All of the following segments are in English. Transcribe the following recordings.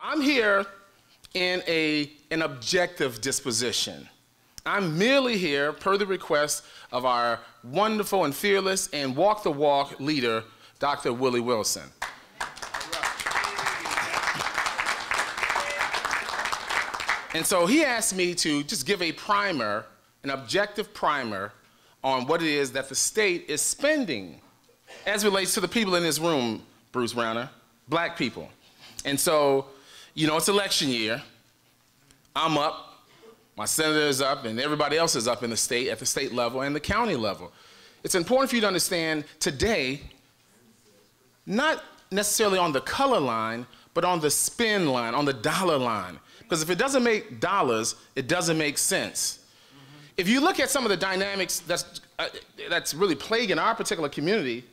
I'm here in a, an objective disposition. I'm merely here per the request of our wonderful and fearless and walk the walk leader, Dr. Willie Wilson. And so he asked me to just give a primer, an objective primer, on what it is that the state is spending as relates to the people in this room, Bruce Rauner, black people. And so, you know, it's election year. I'm up, my senator is up, and everybody else is up in the state, at the state level and the county level. It's important for you to understand today, not necessarily on the color line, but on the spin line, on the dollar line. Because if it doesn't make dollars, it doesn't make sense. If you look at some of the dynamics that's, uh, that's really plaguing our particular community,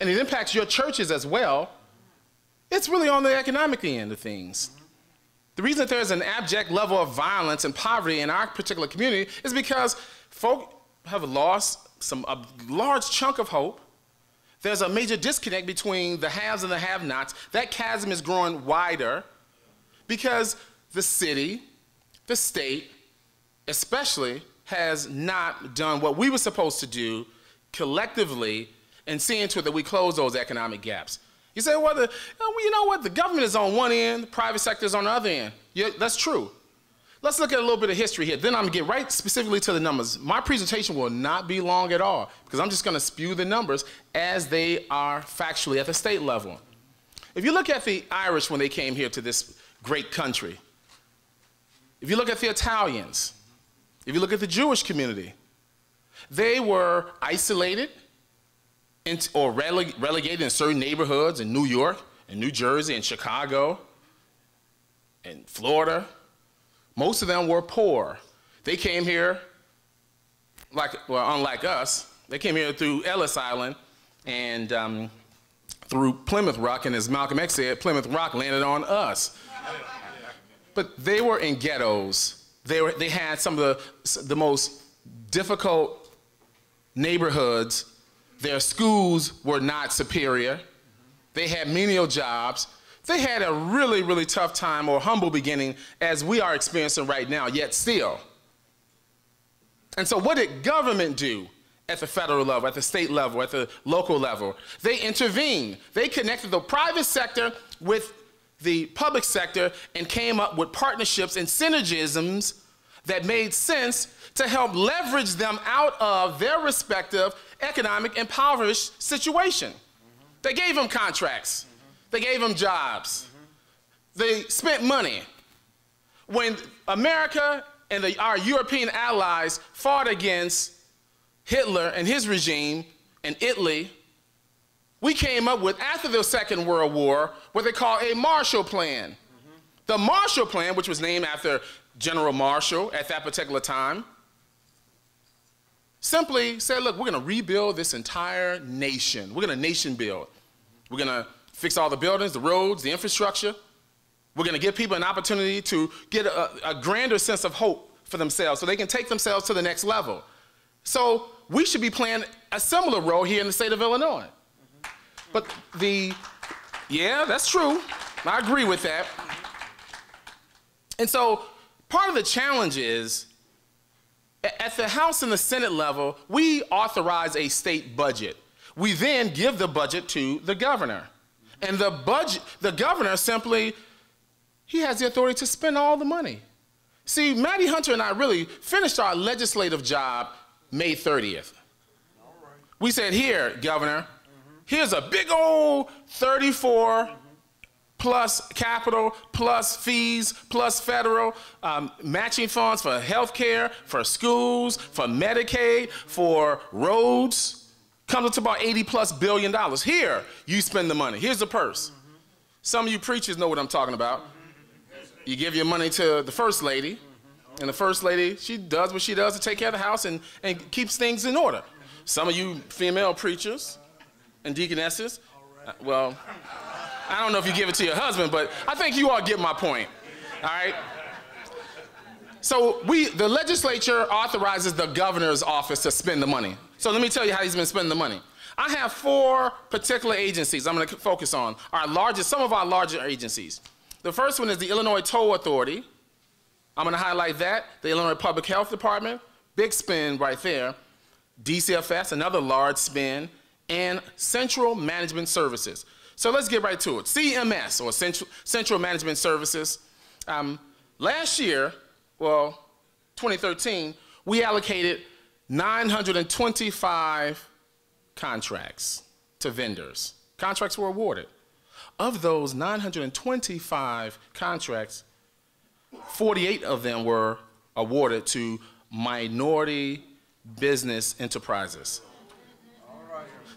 and it impacts your churches as well, it's really on the economic end of things. The reason that there's an abject level of violence and poverty in our particular community is because folk have lost some, a large chunk of hope. There's a major disconnect between the haves and the have-nots. That chasm is growing wider because the city, the state, especially, has not done what we were supposed to do collectively and seeing to it that we close those economic gaps. You say, well, the, uh, you know what, the government is on one end, the private sector is on the other end. Yeah, that's true. Let's look at a little bit of history here. Then I'm gonna get right specifically to the numbers. My presentation will not be long at all because I'm just gonna spew the numbers as they are factually at the state level. If you look at the Irish when they came here to this great country, if you look at the Italians, if you look at the Jewish community, they were isolated or releg relegated in certain neighborhoods in New York, in New Jersey, in Chicago, in Florida. Most of them were poor. They came here, like, well, unlike us, they came here through Ellis Island and um, through Plymouth Rock, and as Malcolm X said, Plymouth Rock landed on us. But they were in ghettos. They, were, they had some of the, the most difficult neighborhoods. Their schools were not superior. They had menial jobs. They had a really, really tough time or humble beginning as we are experiencing right now, yet still. And so, what did government do at the federal level, at the state level, at the local level? They intervened. They connected the private sector with the public sector and came up with partnerships and synergisms that made sense to help leverage them out of their respective economic impoverished situation. Mm -hmm. They gave them contracts. Mm -hmm. They gave them jobs. Mm -hmm. They spent money. When America and the, our European allies fought against Hitler and his regime in Italy, we came up with, after the Second World War, what they call a Marshall Plan. Mm -hmm. The Marshall Plan, which was named after General Marshall at that particular time, simply said, look, we're going to rebuild this entire nation. We're going to nation build. We're going to fix all the buildings, the roads, the infrastructure. We're going to give people an opportunity to get a, a grander sense of hope for themselves so they can take themselves to the next level. So we should be playing a similar role here in the state of Illinois. But the, yeah, that's true. I agree with that. And so part of the challenge is at the House and the Senate level, we authorize a state budget. We then give the budget to the governor. And the budget, the governor simply, he has the authority to spend all the money. See, Mattie Hunter and I really finished our legislative job May 30th. We said, here, governor, Here's a big old 34 plus capital, plus fees, plus federal um, matching funds for health care, for schools, for Medicaid, for roads. Comes up to about 80 plus billion dollars. Here, you spend the money. Here's the purse. Some of you preachers know what I'm talking about. You give your money to the first lady, and the first lady, she does what she does to take care of the house and, and keeps things in order. Some of you female preachers, and deaconesses. Uh, well, I don't know if you give it to your husband, but I think you all get my point. All right? So we, the legislature authorizes the governor's office to spend the money. So let me tell you how he's been spending the money. I have four particular agencies I'm going to focus on. Our largest, some of our larger agencies. The first one is the Illinois Toll Authority. I'm going to highlight that. The Illinois Public Health Department, big spend right there. DCFS, another large spend, and Central Management Services. So let's get right to it. CMS, or Central, Central Management Services. Um, last year, well, 2013, we allocated 925 contracts to vendors. Contracts were awarded. Of those 925 contracts, 48 of them were awarded to minority business enterprises.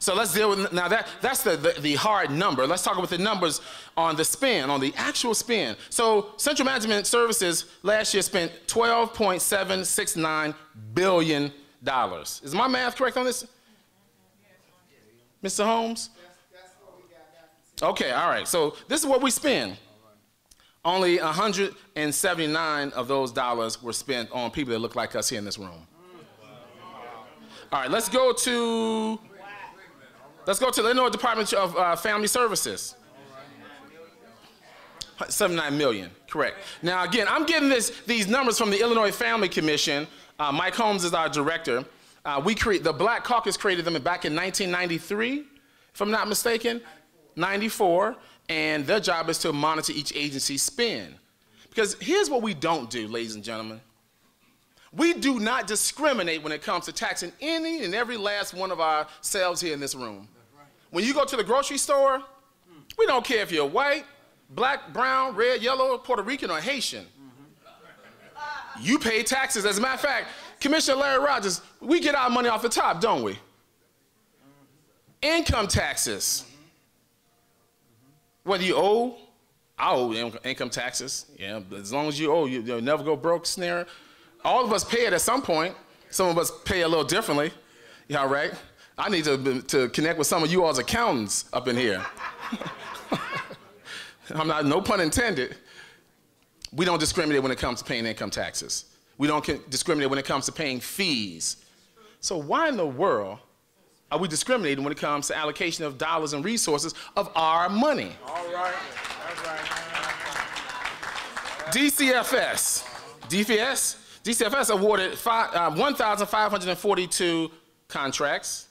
So let's deal with now that that's the, the, the, hard number. Let's talk about the numbers on the spend, on the actual spend. So Central Management Services last year spent 12.769 billion dollars. Is my math correct on this? Mr. Holmes? Okay, all right. So this is what we spend. Only 179 of those dollars were spent on people that look like us here in this room. All right, let's go to let's go to the Illinois Department of uh, Family Services. 79 million, correct. Now again, I'm getting this these numbers from the Illinois Family Commission. Uh, Mike Holmes is our director. Uh, we create the Black Caucus created them back in 1993, if I'm not mistaken, 94 and their job is to monitor each agency's spend. Because here's what we don't do, ladies and gentlemen. We do not discriminate when it comes to taxing any and every last one of ourselves here in this room. When you go to the grocery store, we don't care if you're white, black, brown, red, yellow, Puerto Rican, or Haitian. You pay taxes. As a matter of fact, Commissioner Larry Rogers, we get our money off the top, don't we? Income taxes. Whether you owe, I owe income taxes. Yeah, as long as you owe, you, will never go broke snare. All of us pay it at some point. Some of us pay a little differently. Yeah, right? I need to, to connect with some of you all's accountants up in here. I'm not, no pun intended. We don't discriminate when it comes to paying income taxes. We don't discriminate when it comes to paying fees. So why in the world are we discriminating when it comes to allocation of dollars and resources of our money? All right. That's right. DCFS. DFS. DCFS awarded uh, 1,542 contracts,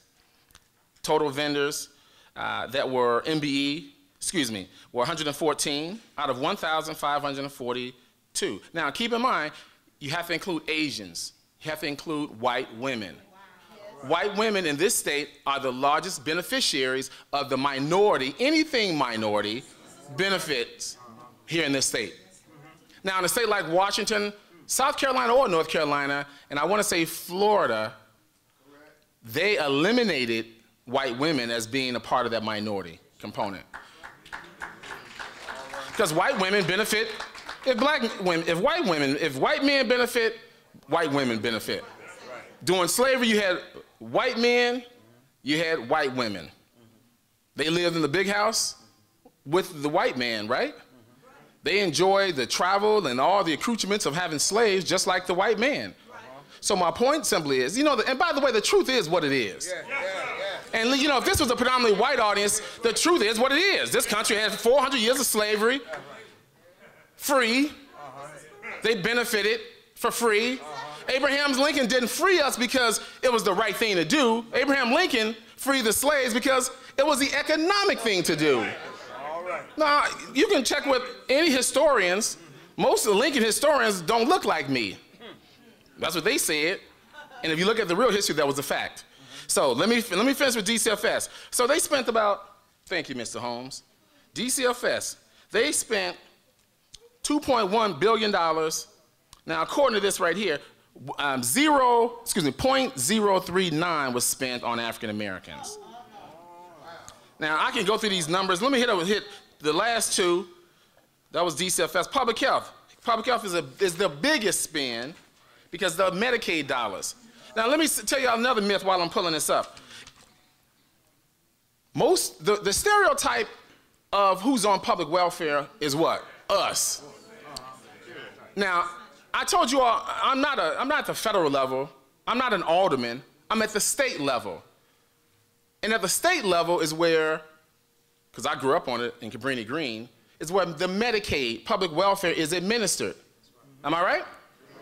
total vendors uh, that were MBE, excuse me, were 114 out of 1,542. Now, keep in mind, you have to include Asians. You have to include white women white women in this state are the largest beneficiaries of the minority, anything minority, benefits here in this state. Now, in a state like Washington, South Carolina, or North Carolina, and I want to say Florida, they eliminated white women as being a part of that minority component. Because white women benefit, if black women, if white women, if white men benefit, white women benefit. During slavery, you had white men, you had white women. They lived in the big house with the white man, right? They enjoy the travel and all the accoutrements of having slaves just like the white man. So my point simply is, you know, and by the way, the truth is what it is. Yeah, yeah, yeah. And you know, if this was a predominantly white audience, the truth is what it is. This country has 400 years of slavery, free. Uh-huh. They benefited for free. Uh-huh. Abraham Lincoln didn't free us because it was the right thing to do. Abraham Lincoln freed the slaves because it was the economic thing to do. Now, you can check with any historians. Most of the Lincoln historians don't look like me. That's what they said. And if you look at the real history, that was a fact. So let me, let me finish with DCFS. So they spent about, thank you, Mr. Holmes. DCFS, they spent $2.1 billion. Now, according to this right here, um, zero, excuse me, 0.039 was spent on African Americans. Now, I can go through these numbers. Let me hit, hit the last two. That was DCFS. Public health. Public health is, a, is the biggest spend because the Medicaid dollars. Now, let me tell you another myth while I'm pulling this up. Most, the, the stereotype of who's on public welfare is what? Us. Now, I told you all, I'm not, a, I'm not at the federal level. I'm not an alderman. I'm at the state level. And at the state level is where, because I grew up on it in Cabrini Green, is where the Medicaid, public welfare, is administered. Am I right?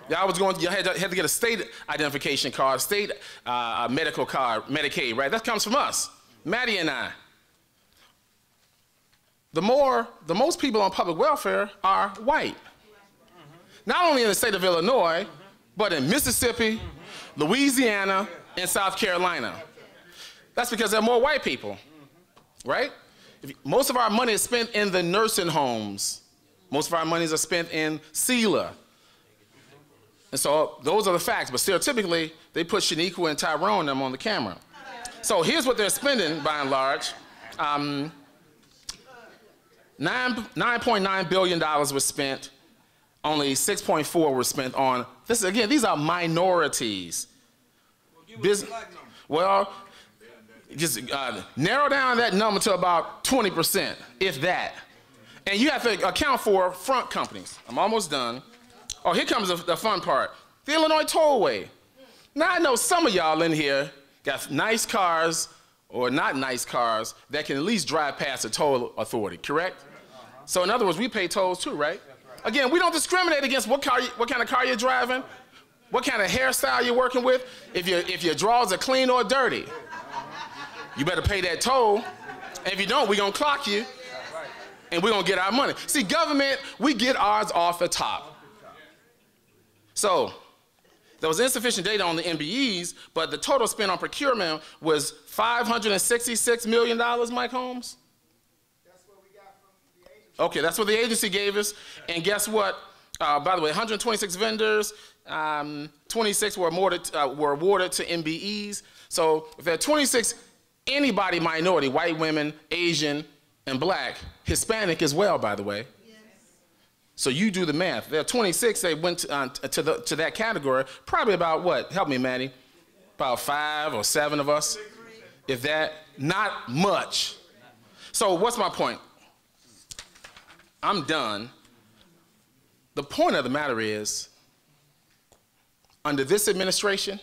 Y'all was going, you had to, had to get a state identification card, state uh, medical card, Medicaid, right? That comes from us, Mattie and I. The more, the most people on public welfare are white. Not only in the state of Illinois, but in Mississippi, Louisiana, and South Carolina. That's because there are more white people, right? If, most of our money is spent in the nursing homes. Most of our monies are spent in CILA. And so those are the facts, but stereotypically, they put Shaniqua and Tyrone them on the camera. So here's what they're spending by and large. Um, $9.9 billion was spent. Only 6.4 were spent on, this again, these are minorities. Bus well, just uh, narrow down that number to about 20%, if that. And you have to account for front companies. I'm almost done. Oh, here comes the, the fun part. The Illinois Tollway. Now I know some of y'all in here got nice cars or not nice cars that can at least drive past the toll authority, correct? So in other words, we pay tolls too, right? Again, we don't discriminate against what, car you, what kind of car you're driving, what kind of hairstyle you're working with, if, your if your drawers are clean or dirty. You better pay that toll. And if you don't, we're going to clock you and we're going to get our money. See, government, we get ours off the top. So, there was insufficient data on the MBEs, but the total spent on procurement was $566 million, Mike Holmes? That's what we got from the agency. Okay, that's what the agency gave us. And guess what? Uh, by the way, 126 vendors, um, 26 were awarded, uh, were awarded to MBEs. So if there are 26 anybody minority, white women, Asian, and black, Hispanic as well, by the way. So you do the math. There are 26 that went to, uh, to, the, to that category. Probably about what? Help me, Mattie. About five or seven of us, if that. Not much. So what's my point? I'm done. The point of the matter is, under this administration,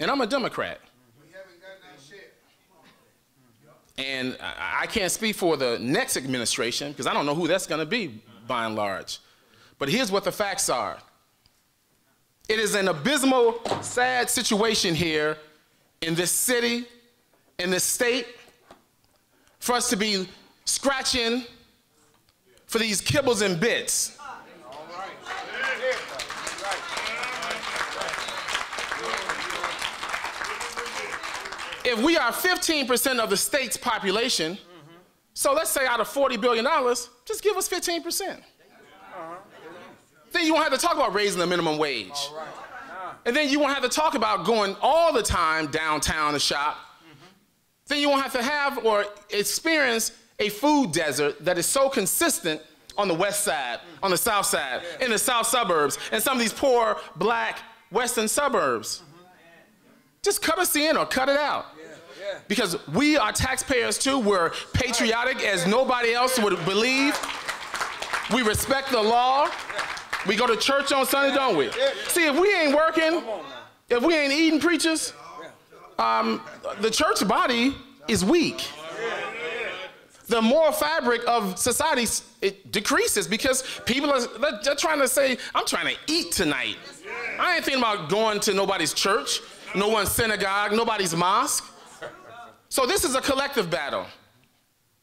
and I'm a Democrat, We haven't got that shit. And I can't speak for the next administration because I don't know who that's going to be by and large. But here's what the facts are it is an abysmal, sad situation here in this city, in this state, for us to be scratching for these kibbles and bits. All right. Yeah, right. If we are 15% of the state's population, so let's say out of $40 billion, just give us 15%. Uh-huh. Then you won't have to talk about raising the minimum wage. Right. Nah. And then you won't have to talk about going all the time downtown to shop. Mm-hmm. Then you won't have to have or experience a food desert that is so consistent on the west side, mm. on the south side, in the south suburbs, and some of these poor black western suburbs. Mm-hmm. Just cut us in or cut it out. Because we are taxpayers too. We're patriotic as nobody else would believe. We respect the law. We go to church on Sunday, don't we? See, if we ain't working, if we ain't eating preachers, um, the church body is weak. The moral fabric of society it decreases because people are they're trying to say, "I'm trying to eat tonight." I ain't thinking about going to nobody's church, no one's synagogue, nobody's mosque. So this is a collective battle,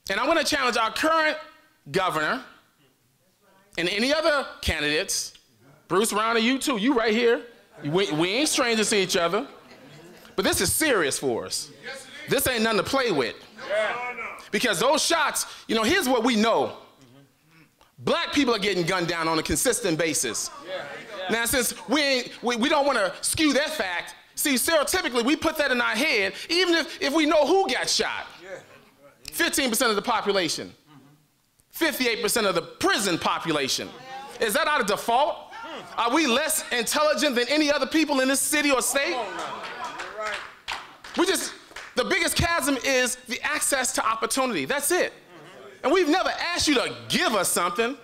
and I'm going to challenge our current governor and any other candidates. Bruce and you too. You right here. We, we ain't strangers to each other. But this is serious for us. This ain't nothing to play with. Because those shots, you know, here's what we know. Black people are getting gunned down on a consistent basis. Now, since we, we, we don't want to skew that fact, see, stereotypically, we put that in our head, even if, if we know who got shot. 15% of the population, 58% of the prison population. Is that out of default? Are we less intelligent than any other people in this city or state? Come on now. You're right. We just, the biggest chasm is the access to opportunity. That's it. And we've never asked you to give us something.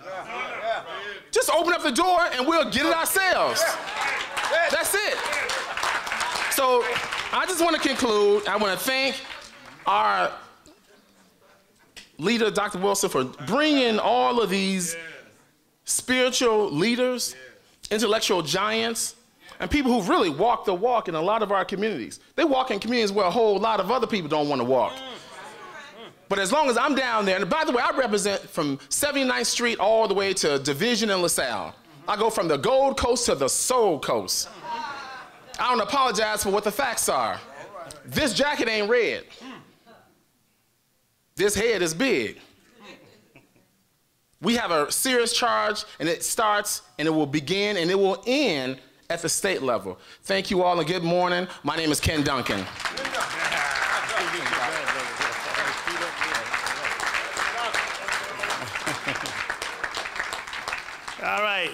Just open up the door and we'll get it ourselves. That's it. So I just want to conclude. I want to thank our leader, Dr. Wilson, for bringing all of these spiritual leaders, intellectual giants, and people who really walk the walk in a lot of our communities. They walk in communities where a whole lot of other people don't want to walk. But as long as I'm down there, and by the way, I represent from 79th Street all the way to Division and LaSalle. I go from the Gold Coast to the Soul Coast. I don't apologize for what the facts are. This jacket ain't red. This head is big. We have a serious charge, and it starts and it will begin and it will end at the state level. Thank you all and good morning. My name is Ken Dunkin. All right.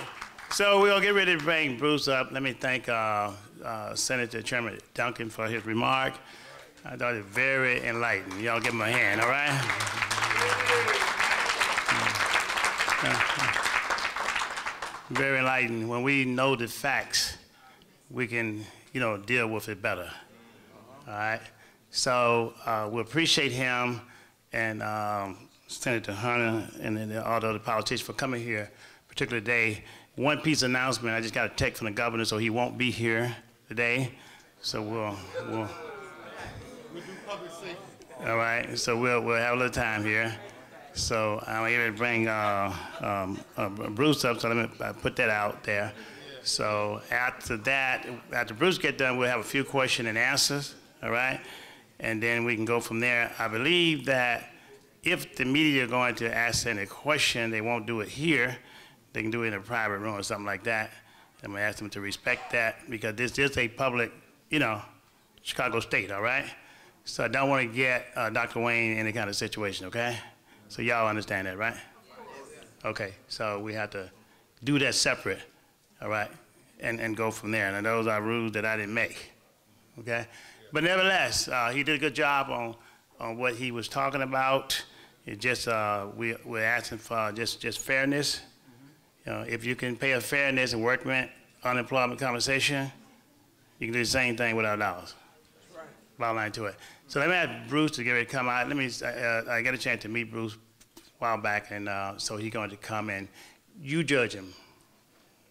So we'll get ready to bring Bruce up. Let me thank uh, uh, Senator Chairman Dunkin for his remark. I thought it very enlightening. Y'all give him a hand, all right? Very enlightening. When we know the facts, we can, you know, deal with it better. All right. So uh, we appreciate him and um, Senator Hunter and then all the other politicians for coming here, particular day. One piece announcement, I just got a text from the governor, so he won't be here today. So we'll, we'll. All right, so we'll, we'll have a little time here. So I'm going to bring uh, um, uh, Bruce up, so let me uh, put that out there. So after that, after Bruce get done, we'll have a few question and answers, all right? And then we can go from there. I believe that if the media are going to ask any question, they won't do it here. They can do it in a private room or something like that. I'm gonna ask them to respect that because this is a public, you know, Chicago State, all right? So I don't want to get uh, Dr. Wayne in any kind of situation, okay? So y'all understand that, right? Okay, so we have to do that separate, all right, and, and go from there. And those are rules that I didn't make, okay? But nevertheless, uh, he did a good job on, on what he was talking about. It just, uh, we, we're asking for just, just fairness. You know, if you can pay a fairness and workman unemployment compensation, you can do the same thing without dollars. Bottom line to it. So let me ask Bruce to get ready to come out. Let me, uh, I got a chance to meet Bruce a while back, and uh, so he's going to come and you judge him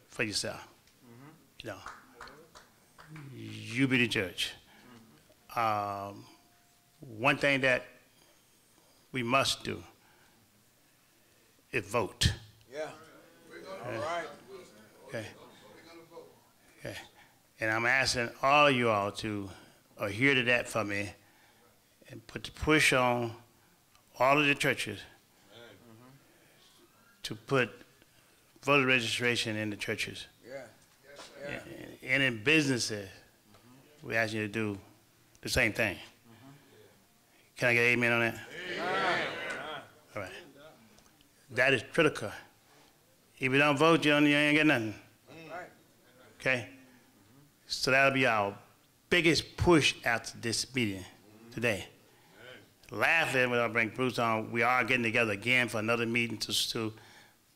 for yourself. You know, you be the judge. Um, one thing that we must do is vote. Yeah. Okay. Okay. And I'm asking all of you all to adhere to that for me and put the push on all of the churches to put voter registration in the churches. Yeah. And- And in businesses, we ask you to do the same thing. Can I get amen on that? Amen. All right. That is critical. If you don't vote, you don't- you ain't get nothing. Okay? So that'll be our biggest push after this meeting today. Lastly, when I bring Bruce on, we are getting together again for another meeting to, to,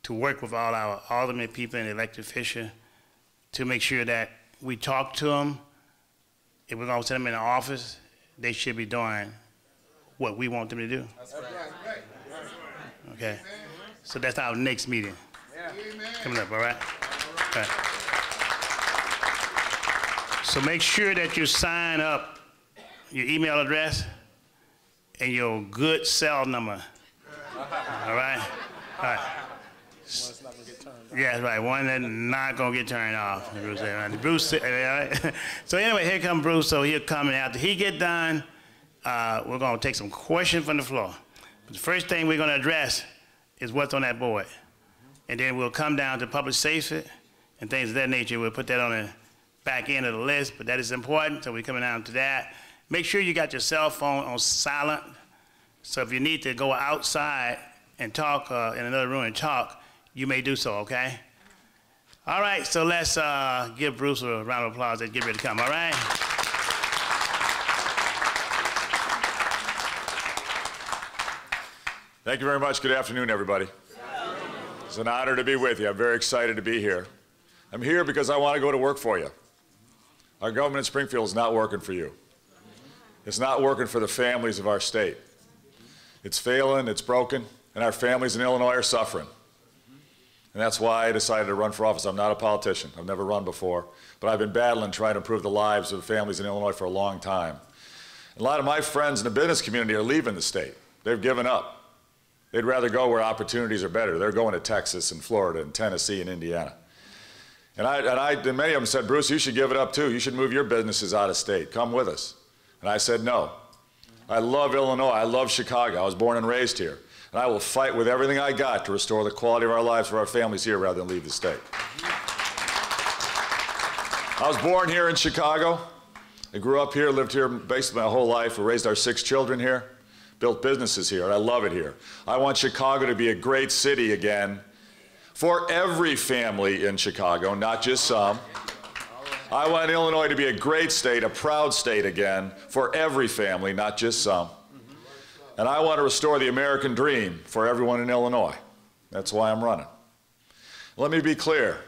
to work with all our alderman people and elected officials to make sure that we talk to them. If we're gonna send them in the office, they should be doing what we want them to do. That's right. Okay? So that's our next meeting. Coming up, all right? Okay. So make sure that you sign up your email address and your good cell number. All right? All right. Yeah, right. One that's not gonna get turned off. Bruce all right. Bruce all right. So anyway, here come Bruce. So he'll come and after he get done, uh, we're gonna take some questions from the floor. But the first thing we're gonna address is what's on that board. And then we'll come down to public safety and things of that nature. We'll put that on the back end of the list, but that is important, so we're coming down to that. Make sure you got your cell phone on silent. So if you need to go outside and talk uh, in another room and talk, you may do so, okay? All right, so let's uh, give Bruce a round of applause and get ready to come, all right? Thank you very much. Good afternoon, everybody. It's an honor to be with you. I'm very excited to be here. I'm here because I want to go to work for you. Our government in Springfield is not working for you. It's not working for the families of our state. It's failing, it's broken, and our families in Illinois are suffering. And that's why I decided to run for office. I'm not a politician. I've never run before. But I've been battling trying to improve the lives of families in Illinois for a long time. A lot of my friends in the business community are leaving the state. They've given up. They'd rather go where opportunities are better. They're going to Texas and Florida and Tennessee and Indiana. And, I, and, I, and many of them said, Bruce, you should give it up too. You should move your businesses out of state. Come with us. And I said, no. I love Illinois. I love Chicago. I was born and raised here. And I will fight with everything I got to restore the quality of our lives for our families here rather than leave the state. I was born here in Chicago. I grew up here, lived here basically my whole life. We raised our six children here, built businesses here, I love it here. I want Chicago to be a great city again for every family in Chicago, not just some. I want Illinois to be a great state, a proud state again for every family, not just some. And I want to restore the American dream for everyone in Illinois. That's why I'm running. Let me be clear.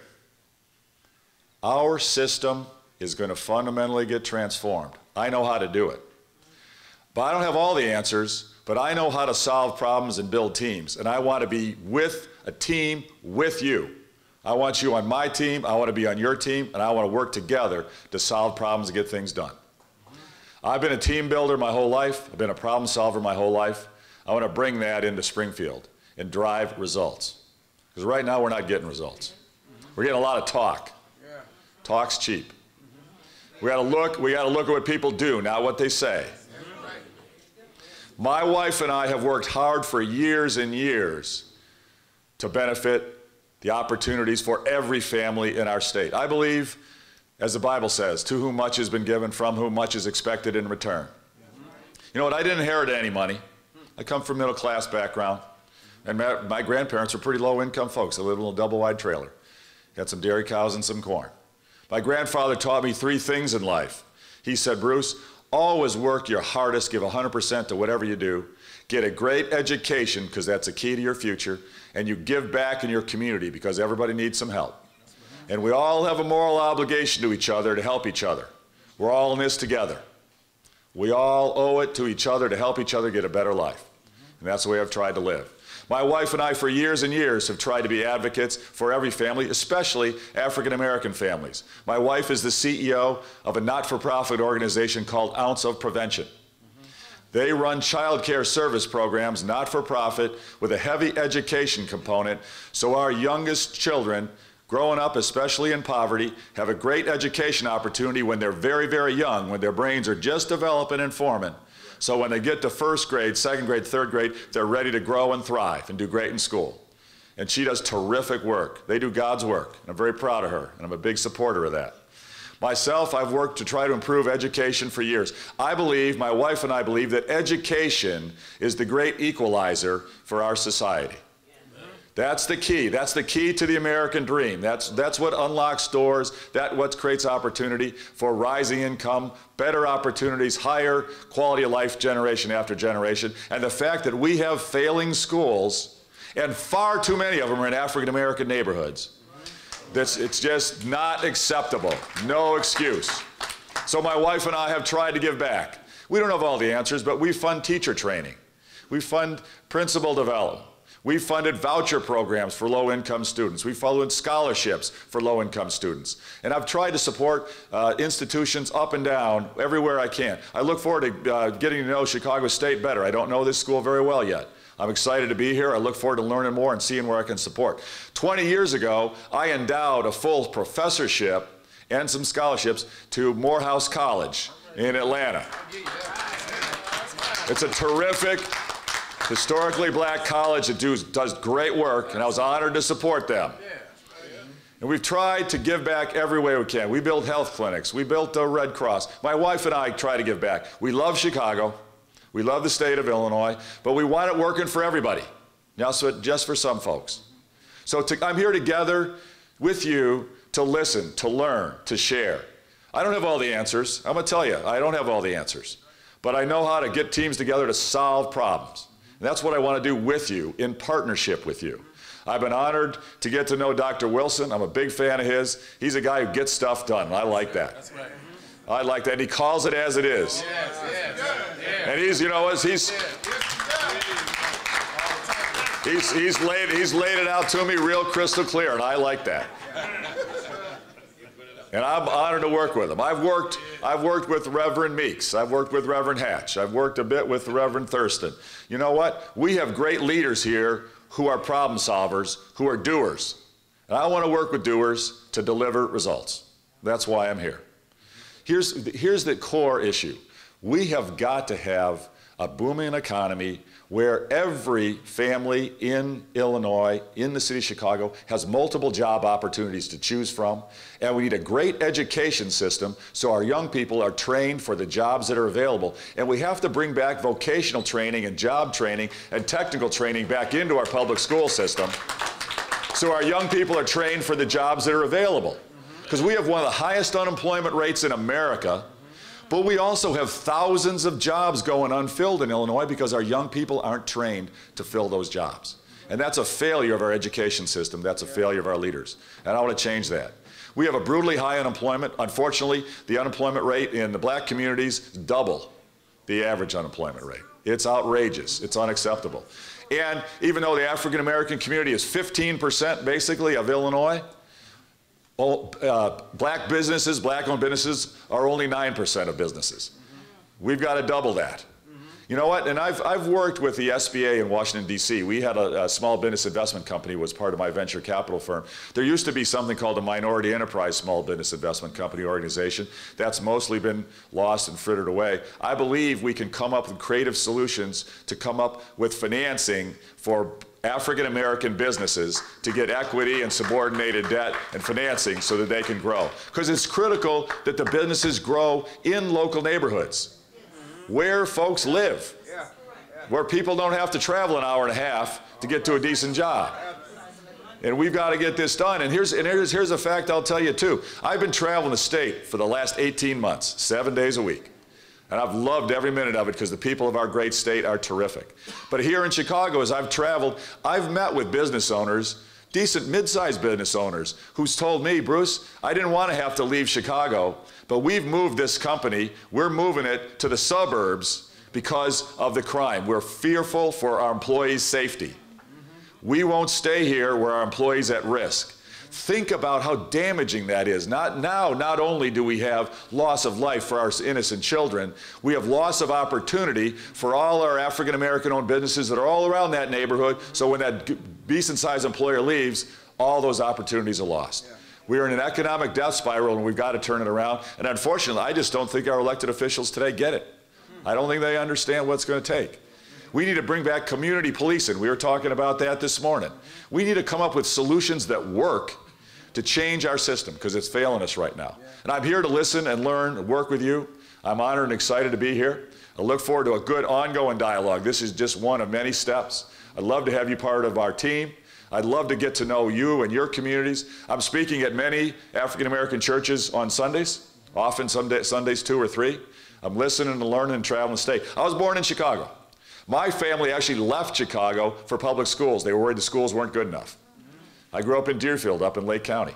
Our system is going to fundamentally get transformed. I know how to do it. But I don't have all the answers, but I know how to solve problems and build teams. And I want to be with a team with you. I want you on my team, I want to be on your team, and I want to work together to solve problems and get things done. I've been a team builder my whole life. I've been a problem solver my whole life. I want to bring that into Springfield and drive results. Because right now we're not getting results. We're getting a lot of talk. Talk's cheap. We got to look. We got to look at what people do, not what they say. My wife and I have worked hard for years and years to benefit the opportunities for every family in our state. I believe as the Bible says, to whom much has been given, from whom much is expected in return. You know what? I didn't inherit any money. I come from middle class background. And my, my grandparents were pretty low income folks. They lived in a double wide trailer. Got some dairy cows and some corn. My grandfather taught me three things in life. He said, Bruce, always work your hardest, give 100% to whatever you do, get a great education because that's the key to your future, and you give back in your community because everybody needs some help. And we all have a moral obligation to each other to help each other. We're all in this together. We all owe it to each other to help each other get a better life. And that's the way I've tried to live. My wife and I, for years and years, have tried to be advocates for every family, especially African American families. My wife is the CEO of a not for profit organization called Ounce of Prevention. They run child care service programs, not for profit, with a heavy education component, so our youngest children growing up, especially in poverty, have a great education opportunity when they're very, very young, when their brains are just developing and forming. So when they get to first grade, second grade, third grade, they're ready to grow and thrive and do great in school. And she does terrific work. They do God's work, and I'm very proud of her, and I'm a big supporter of that. Myself, I've worked to try to improve education for years. I believe, my wife and I believe, that education is the great equalizer for our society. That's the key. That's the key to the American dream. That's, that's what unlocks doors. That what creates opportunity for rising income, better opportunities, higher quality of life generation after generation. And the fact that we have failing schools, and far too many of them are in African American neighborhoods. That's, it's just not acceptable. No excuse. So my wife and I have tried to give back. We don't have all the answers, but we fund teacher training. We fund principal development. We funded voucher programs for low income students. We funded scholarships for low income students. And I've tried to support uh, institutions up and down everywhere I can. I look forward to uh, getting to know Chicago State better. I don't know this school very well yet. I'm excited to be here. I look forward to learning more and seeing where I can support. 20 years ago, I endowed a full professorship and some scholarships to Morehouse College in Atlanta. It's a terrific historically black college that does, does great work, and I was honored to support them. And we've tried to give back every way we can. We built health clinics. We built the Red Cross. My wife and I try to give back. We love Chicago. We love the state of Illinois, but we want it working for everybody, not just for some folks. So to, I'm here together with you to listen, to learn, to share. I don't have all the answers. I'm going to tell you, I don't have all the answers. But I know how to get teams together to solve problems. And that's what I want to do with you, in partnership with you. I've been honored to get to know Dr. Wilson. I'm a big fan of his. He's a guy who gets stuff done. I like that. That's right. I like that. And he calls it as it is. Yes, yes, yes. And he's, you know, he's, He's, he's, laid, he's laid it out to me real crystal clear, and I like that. And I'm honored to work with them. I've worked, I've worked with Reverend Meeks. I've worked with Reverend Hatch. I've worked a bit with Reverend Thurston. You know what? We have great leaders here who are problem solvers, who are doers. And I want to work with doers to deliver results. That's why I'm here. Here's, here's the core issue. We have got to have a booming economy where every family in Illinois, in the city of Chicago, has multiple job opportunities to choose from. And we need a great education system so our young people are trained for the jobs that are available. And we have to bring back vocational training and job training and technical training back into our public school system so our young people are trained for the jobs that are available. Because we have one of the highest unemployment rates in America but we also have thousands of jobs going unfilled in Illinois because our young people aren't trained to fill those jobs. And that's a failure of our education system. That's a failure of our leaders. And I want to change that. We have a brutally high unemployment. Unfortunately, the unemployment rate in the black communities double the average unemployment rate. It's outrageous. It's unacceptable. And even though the African American community is 15% basically of Illinois, uh, black businesses, black owned businesses are only 9% of businesses. We've got to double that. You know what? And I've, I've worked with the SBA in Washington, D.C. We had a, a, small business investment company was part of my venture capital firm. There used to be something called a minority enterprise small business investment company organization. That's mostly been lost and frittered away. I believe we can come up with creative solutions to come up with financing for African American businesses to get equity and subordinated debt and financing so that they can grow. Because it's critical that the businesses grow in local neighborhoods where folks live, where people don't have to travel an hour and a half to get to a decent job. And we've got to get this done. And here's, and here's, here's a fact I'll tell you too. I've been traveling the state for the last 18 months, seven days a week. And I've loved every minute of it because the people of our great state are terrific. But here in Chicago, as I've traveled, I've met with business owners, decent mid-sized business owners, who's told me, Bruce, I didn't want to have to leave Chicago, but we've moved this company, we're moving it to the suburbs because of the crime. We're fearful for our employees' safety. We won't stay here where our employees at risk. Think about how damaging that is. Not now, not only do we have loss of life for our innocent children, we have loss of opportunity for all our African American owned businesses that are all around that neighborhood. So when that decent sized employer leaves, all those opportunities are lost. Yeah. We are in an economic death spiral and we've got to turn it around. And unfortunately, I just don't think our elected officials today get it. Hmm. I don't think they understand what it's going to take. We need to bring back community policing. We were talking about that this morning. We need to come up with solutions that work to change our system because it's failing us right now. And I'm here to listen and learn and work with you. I'm honored and excited to be here. I look forward to a good ongoing dialogue. This is just one of many steps. I'd love to have you part of our team. I'd love to get to know you and your communities. I'm speaking at many African American churches on Sundays, often some day, Sundays two or three. I'm listening and learning and traveling the state. I was born in Chicago. My family actually left Chicago for public schools. They were worried the schools weren't good enough. I grew up in Deerfield, up in Lake County.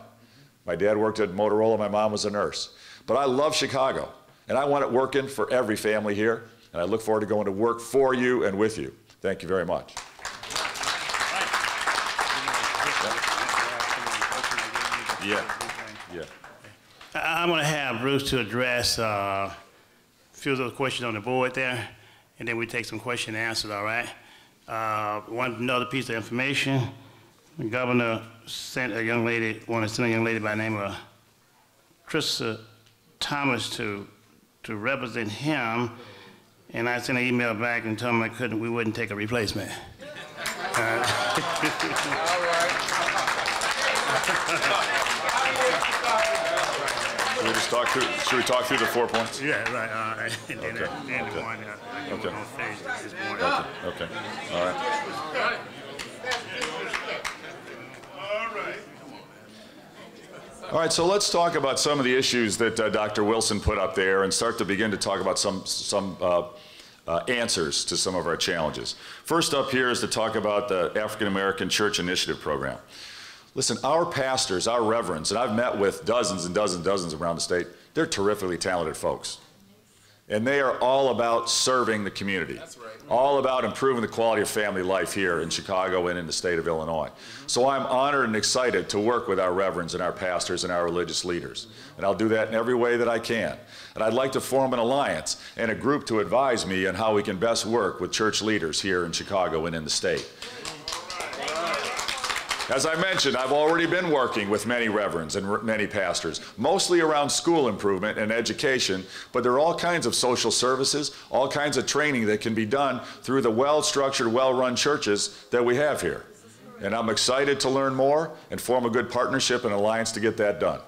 My dad worked at Motorola, my mom was a nurse. But I love Chicago, and I want it working for every family here, and I look forward to going to work for you and with you. Thank you very much. Yeah, yeah. I'm going to have Bruce to address uh, a few of those questions on the board there, and then we take some question and answers, all right? Uh, one another piece of information. The governor sent a young lady, wanted to send a young lady by the name of Trissa Thomas to, to represent him, and I sent an email back and told him I couldn't, we wouldn't take a replacement. All right. Should we just talk through, should we talk through the four points? Yeah, right, all right. And Okay. then the one, uh, Okay. on stage this morning. Okay, okay, all right. All right, so let's talk about some of the issues that uh, Dr. Wilson put up there and start to begin to talk about some, some uh, uh, answers to some of our challenges. First up here is to talk about the African American Church Initiative Program. Listen, our pastors, our reverends, and I've met with dozens and dozens and dozens around the state, they're terrifically talented folks. And they are all about serving the community. That's right. Mm-hmm. All about improving the quality of family life here in Chicago and in the state of Illinois. Mm-hmm. So I'm honored and excited to work with our reverends and our pastors and our religious leaders. And I'll do that in every way that I can. And I'd like to form an alliance and a group to advise me on how we can best work with church leaders here in Chicago and in the state. As I mentioned, I've already been working with many reverends and many pastors, mostly around school improvement and education, but there are all kinds of social services, all kinds of training that can be done through the well-structured, well-run churches that we have here. And I'm excited to learn more and form a good partnership and alliance to get that done.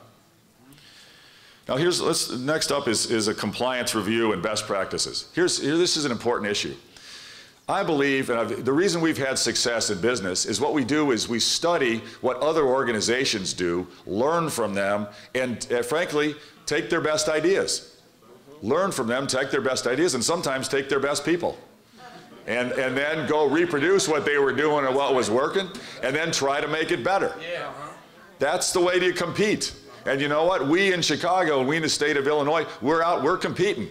Now here's, next up is, is a compliance review and best practices. Here's, here, this is an important issue. I believe, and I've, the reason we've had success in business is what we do is we study what other organizations do, learn from them, and uh, frankly, take their best ideas. Learn from them, take their best ideas, and sometimes take their best people. And, and then go reproduce what they were doing and what was working, and then try to make it better. Yeah. That's the way to compete. And you know what? We in Chicago and we in the state of Illinois, we're out, we're competing.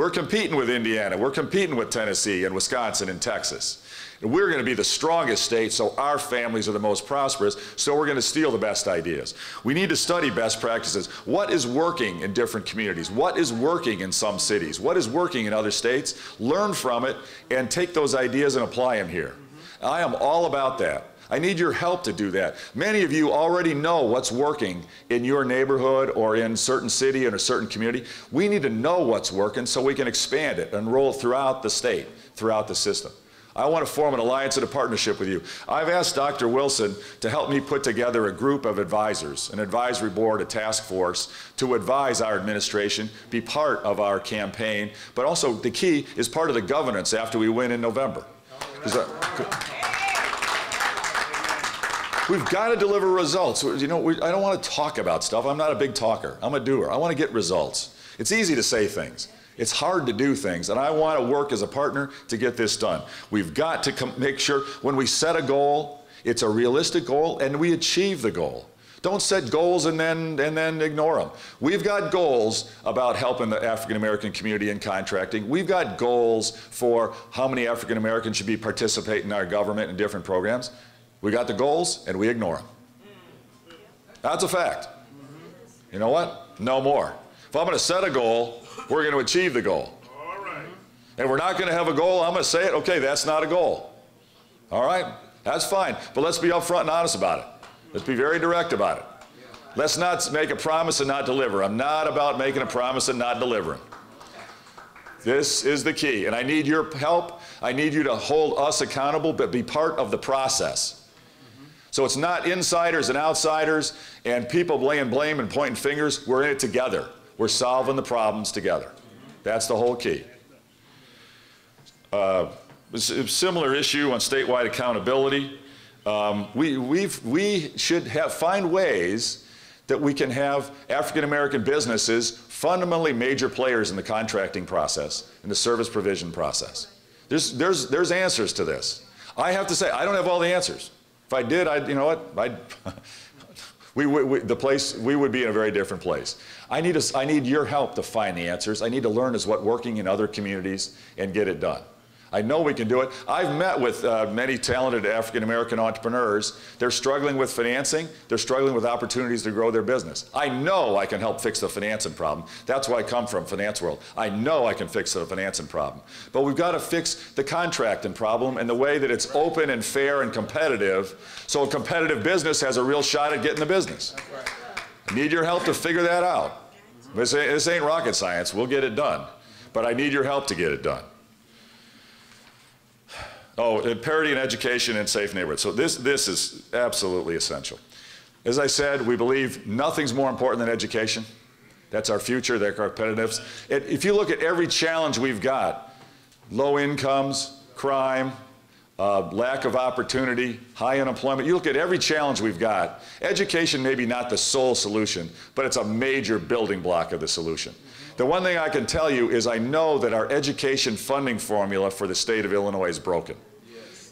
We're competing with Indiana. We're competing with Tennessee and Wisconsin and Texas. And we're going to be the strongest state, so our families are the most prosperous, so we're going to steal the best ideas. We need to study best practices. What is working in different communities? What is working in some cities? What is working in other states? Learn from it and take those ideas and apply them here. I am all about that. I need your help to do that. Many of you already know what's working in your neighborhood or in certain city or a certain community. We need to know what's working so we can expand it and roll throughout the state, throughout the system. I want to form an alliance and a partnership with you. I've asked Dr. Wilson to help me put together a group of advisors, an advisory board, a task force to advise our administration, be part of our campaign, but also the key is part of the governance after we win in November. We've got to deliver results. You know, we, I don't want to talk about stuff. I'm not a big talker. I'm a doer. I want to get results. It's easy to say things. It's hard to do things, and I want to work as a partner to get this done. We've got to make sure when we set a goal, it's a realistic goal, and we achieve the goal. Don't set goals and then, and then ignore them. We've got goals about helping the African American community in contracting. We've got goals for how many African Americans should be participating in our government and different programs. We got the goals and we ignore them. That's a fact. You know what? No more. If I'm going to set a goal, we're going to achieve the goal. All right. And we're not going to have a goal, I'm going to say it, okay, that's not a goal. All right? That's fine. But let's be upfront and honest about it. Let's be very direct about it. Let's not make a promise and not deliver. I'm not about making a promise and not delivering. This is the key. And I need your help. I need you to hold us accountable, but be part of the process. So it's not insiders and outsiders and people laying blame and pointing fingers. We're in it together. We're solving the problems together. That's the whole key. Uh, similar issue on statewide accountability. Um, we, we should have, find ways that we can have African American businesses fundamentally major players in the contracting process, in the service provision process. There's, there's, there's answers to this. I have to say, I don't have all the answers. If I did, I'd, you know what, I'd, we, we, the place, we would be in a very different place. I need, a, I need your help to find the answers. I need to learn is what working in other communities and get it done. I know we can do it. I've met with uh, many talented African American entrepreneurs. They're struggling with financing. They're struggling with opportunities to grow their business. I know I can help fix the financing problem. That's why I come from finance world. I know I can fix the financing problem. But we've got to fix the contracting problem and the way that it's open and fair and competitive so a competitive business has a real shot at getting the business. I need your help to figure that out. This ain't rocket science. We'll get it done. But I need your help to get it done. Oh, parity in education and safe neighborhoods. So this, this is absolutely essential. As I said, we believe nothing's more important than education. That's our future, that's our competitiveness. If you look at every challenge we've got, low incomes, crime, uh, lack of opportunity, high unemployment, you look at every challenge we've got, education may be not the sole solution, but it's a major building block of the solution. The one thing I can tell you is I know that our education funding formula for the state of Illinois is broken.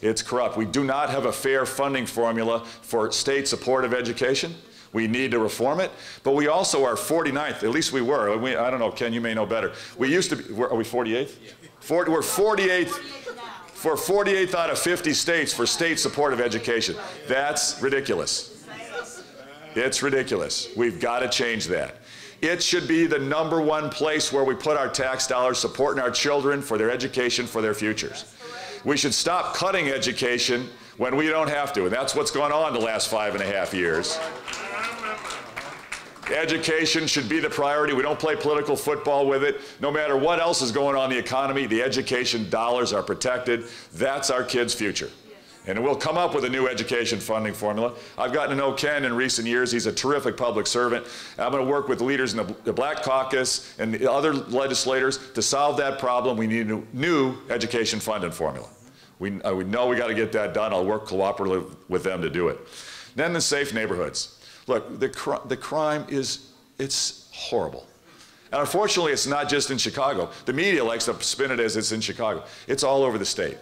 It's corrupt. We do not have a fair funding formula for state support of education. We need to reform it, but we also are 49th, at least we were. We, I don't know, Ken, you may know better. We used to be, are we 48th? 40, we're 48th for 48th out of 50 states for state support of education. That's ridiculous. It's ridiculous. We've got to change that. It should be the number one place where we put our tax dollars supporting our children for their education, for their futures. We should stop cutting education when we don't have to, and that's what's gone on the last five and a half years. Education should be the priority. We don't play political football with it. No matter what else is going on in the economy, the education dollars are protected. That's our kids' future. And we'll come up with a new education funding formula. I've gotten to know Ken in recent years. He's a terrific public servant. I'm going to work with leaders in the, the Black Caucus and the other legislators to solve that problem. We need a new education funding formula. We, uh, we know we got to get that done. I'll work cooperatively with them to do it. Then the safe neighborhoods. Look, the, cr the crime is, it's horrible. And unfortunately, it's not just in Chicago. The media likes to spin it as it's in Chicago. It's all over the state.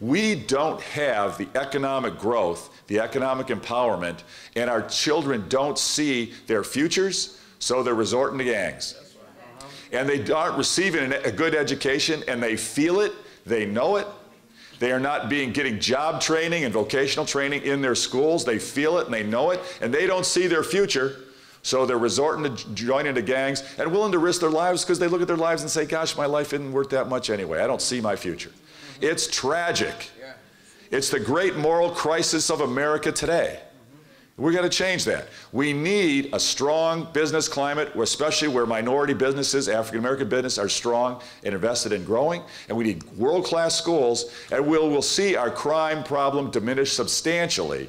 We don't have the economic growth, the economic empowerment, and our children don't see their futures, so they're resorting to gangs. And they aren't receiving a good education, and they feel it, they know it. They are not being getting job training and vocational training in their schools. They feel it and they know it, and they don't see their future. So they're resorting to joining the gangs and willing to risk their lives because they look at their lives and say, gosh, my life isn't worth that much anyway. I don't see my future. It's tragic. It's the great moral crisis of America today. We're going to change that. We need a strong business climate, especially where minority businesses, African American business, are strong and invested in growing. And we need world class schools, and we'll, we'll see our crime problem diminish substantially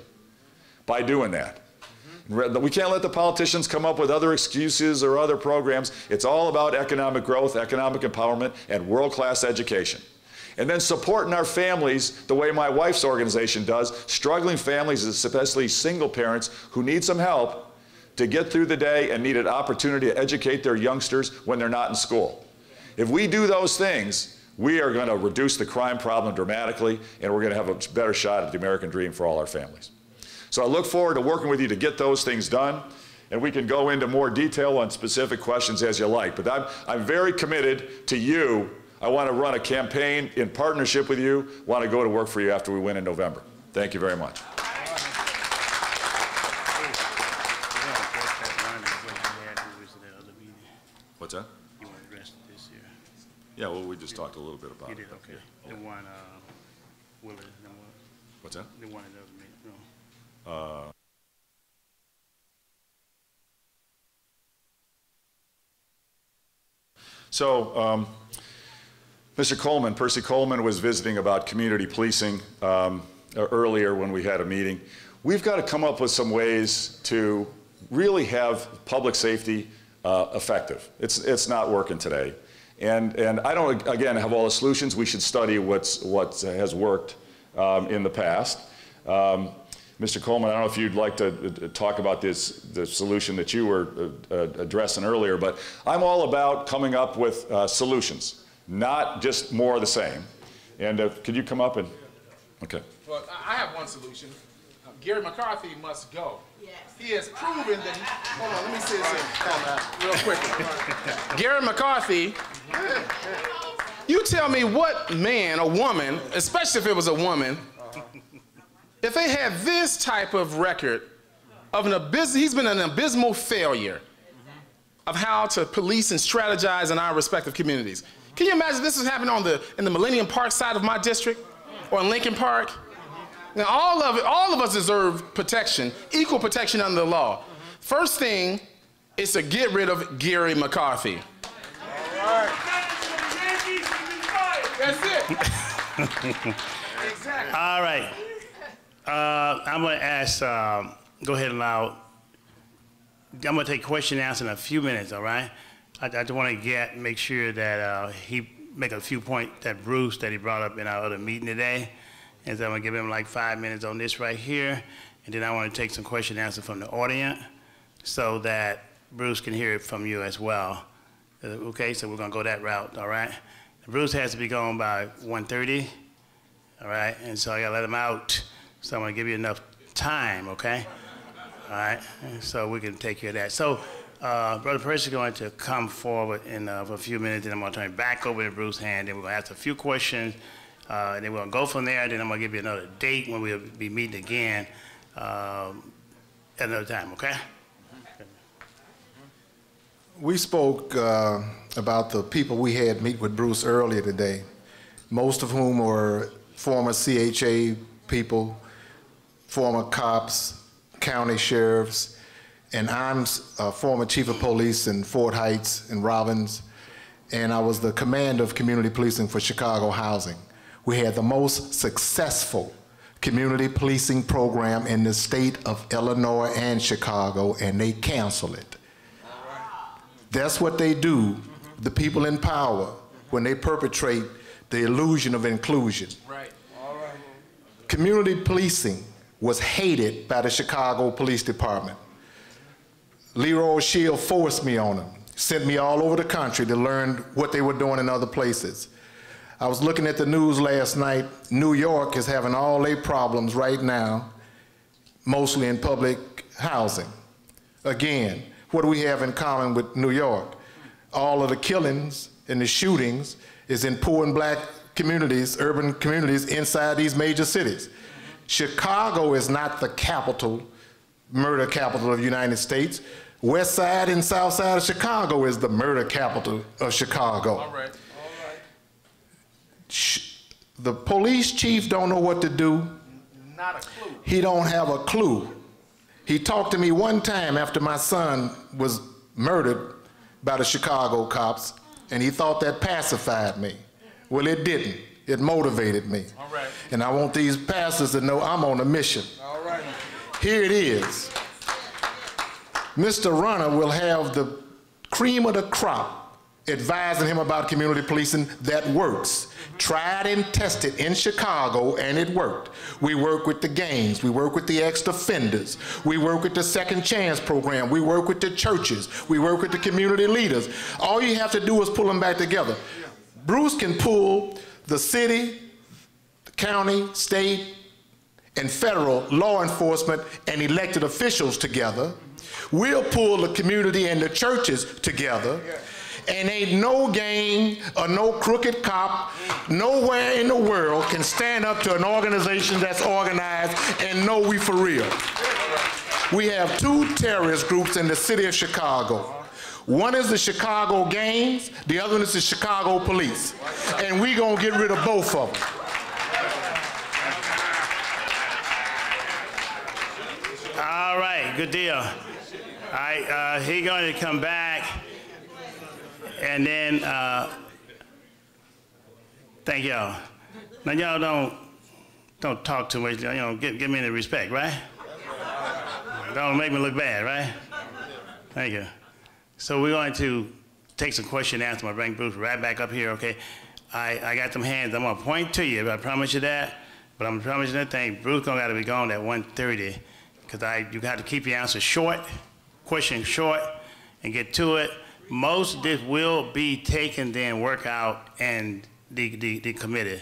by doing that. We can't let the politicians come up with other excuses or other programs. It's all about economic growth, economic empowerment, and world class education. And then supporting our families the way my wife's organization does, struggling families, especially single parents who need some help to get through the day and need an opportunity to educate their youngsters when they're not in school. If we do those things, we are going to reduce the crime problem dramatically, and we're going to have a better shot at the American dream for all our families. So I look forward to working with you to get those things done, and we can go into more detail on specific questions as you like. But I'm, I'm very committed to you I want to run a campaign in partnership with you, want to go to work for you after we win in November. Thank you very much. What's that? You want to address this here? Yeah, well, we just talked a little bit about You it. did, okay. The one, uh, Willard, the one, What's that? the one that doesn't make, no. So, um, Mr. Coleman, Percy Coleman was visiting about community policing um, earlier when we had a meeting. We've got to come up with some ways to really have public safety uh, effective. It's, it's not working today. And, and I don't, again, have all the solutions. We should study what's, what has worked um, in the past. Um, Mr. Coleman, I don't know if you'd like to uh, talk about this, the solution that you were uh, uh, addressing earlier, but I'm all about coming up with uh, solutions, not just more of the same. And uh, could you come up and, okay. Well, I I have one solution. Uh, Garry McCarthy must go. Yes. He has proven that, he, hold on, let me say this here, real quick. Garry McCarthy, you tell me what man or woman, especially if it was a woman, if they had this type of record of an abysmal, he's been an abysmal failure of how to police and strategize in our respective communities. Can you imagine this is happening on the, in the Millennium Park side of my district or in Lincoln Park? Now, all of, it, all of us deserve protection, equal protection under the law. First thing is to get rid of Garry McCarthy. That's it. exactly. All right. Uh, I'm going to ask, um, go ahead and allow, I'm going to take question and answer in a few minutes, all right? I, I just want to get, make sure that uh, he make a few points that Bruce, that he brought up in our other meeting today. And so I'm to give him like five minutes on this right here. And then I want to take some question and answer from the audience so that Bruce can hear it from you as well. Uh, Okay, so we're going to go that route, all right? Bruce has to be gone by 1:30. All right, and so I gotta let him out. So I'm gonna give you enough time, okay? All right, so we can take care of that. So, uh, Brother Percy is going to come forward in uh, for a few minutes, and I'm going to turn it back over to Bruce Hand, and we're going to ask a few questions, uh, and then we're going to go from there, then I'm going to give you another date when we'll be meeting again um, at another time, okay? We spoke uh, about the people we had meet with Bruce earlier today, most of whom were former CHA people, former cops, county sheriffs, and I'm a former chief of police in Ford Heights and Robbins, and I was the commander of community policing for Chicago Housing. We had the most successful community policing program in the state of Illinois and Chicago, and they canceled it. That's what they do, the people in power, when they perpetrate the illusion of inclusion. Right. Community policing was hated by the Chicago Police Department. Leroy Shield forced me on them, sent me all over the country to learn what they were doing in other places. I was looking at the news last night. New York is having all their problems right now, mostly in public housing. Again, what do we have in common with New York? All of the killings and the shootings is in poor and black communities, urban communities inside these major cities. Chicago is not the capital, murder capital of the United States. West side and south side of Chicago is the murder capital of Chicago. All right. Sh- The police chief don't know what to do. Not a clue. He don't have a clue. He talked to me one time after my son was murdered by the Chicago cops, and he thought that pacified me. Well, it didn't. It motivated me. All right. And I want these pastors to know I'm on a mission. All right. Here it is. Mr. Rauner will have the cream of the crop advising him about community policing that works. Tried and tested in Chicago, and it worked. We work with the gangs, we work with the ex-offenders, we work with the Second Chance program, we work with the churches, we work with the community leaders. All you have to do is pull them back together. Bruce can pull the city, the county, state, and federal law enforcement and elected officials together. We'll pull the community and the churches together. And ain't no gang or no crooked cop nowhere in the world can stand up to an organization that's organized and know we for real. We have two terrorist groups in the city of Chicago. One is the Chicago gangs, the other one is the Chicago police. And we gonna get rid of both of them. All right, good deal. Right, uh, he going to come back, and then, uh, thank y'all. Now y'all don't, don't talk too much, you know, give, give me the respect, right? Don't make me look bad, right? Thank you. So we're going to take some question and answer. Gonna bring Bruce right back up here, okay? I, I got them hands, I'm gonna point to you, I promise you that. But I'm promising that thing, Bruce gonna gotta be gone at 1:30, because I, you got to keep your answers short, question short, and get to it. Most of this will be taken then work out and the, the, the committee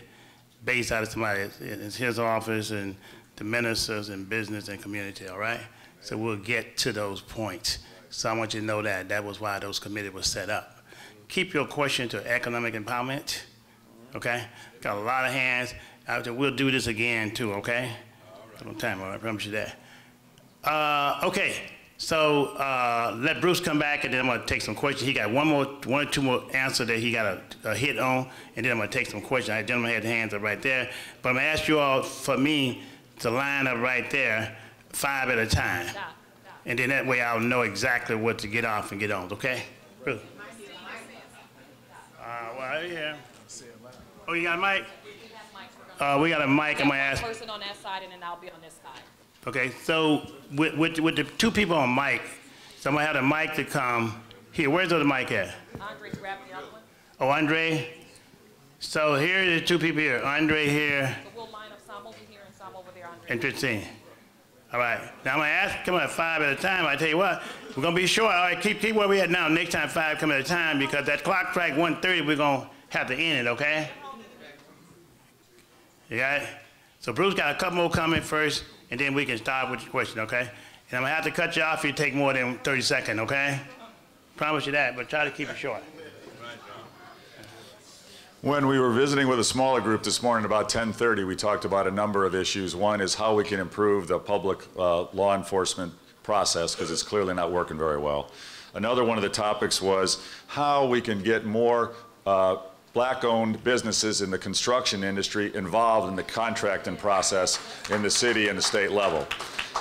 based out of somebody, it's- his office and the ministers and business and community, all right? So we'll get to those points. So I want you to know that, that was why those committee was set up. Keep your question to economic empowerment, okay? Got a lot of hands. After, we'll do this again too, okay? On time, right, I promise you that. Uh, okay, so uh, let Bruce come back, and then I'm gonna take some questions. He got one more, one or two more answer that he got a, a hit on, and then I'm gonna take some questions. That gentleman had hands up right there, but I'm gonna ask you all for me to line up right there, five at a time, and then that way I'll know exactly what to get off and get on. Okay? Bruce. Uh, well, here. Oh, you got a mic? Uh, we got a mic. I'm gonna ask. Person on that side, and then I'll be on this side. Okay, so with, with, with the two people on mic, so I'm gonna have the mic to come here. Where's the other mic at? Andre, grab the other one. Oh, Andre. So here are the two people here. Andre here So we'll line up some over here and some over there, Andre. and Christine. All right. Now I'm gonna ask, come on, five at a time. I tell you what, we're gonna be short. All right, keep keep where we at now. Next time, five come at a time because that clock strike 1:30. We're gonna have to end it. Okay? You got it? So Bruce got a couple more coming first, and then we can start with your question. Okay? And I'm gonna have to cut you off if you take more than 30 seconds, okay? Promise you that, but try to keep it short. When we were visiting with a smaller group this morning about 10:30, we talked about a number of issues. One is how we can improve the public uh, law enforcement process because it's clearly not working very well. Another one of the topics was how we can get more uh, black-owned businesses in the construction industry involved in the contracting process in the city and the state level.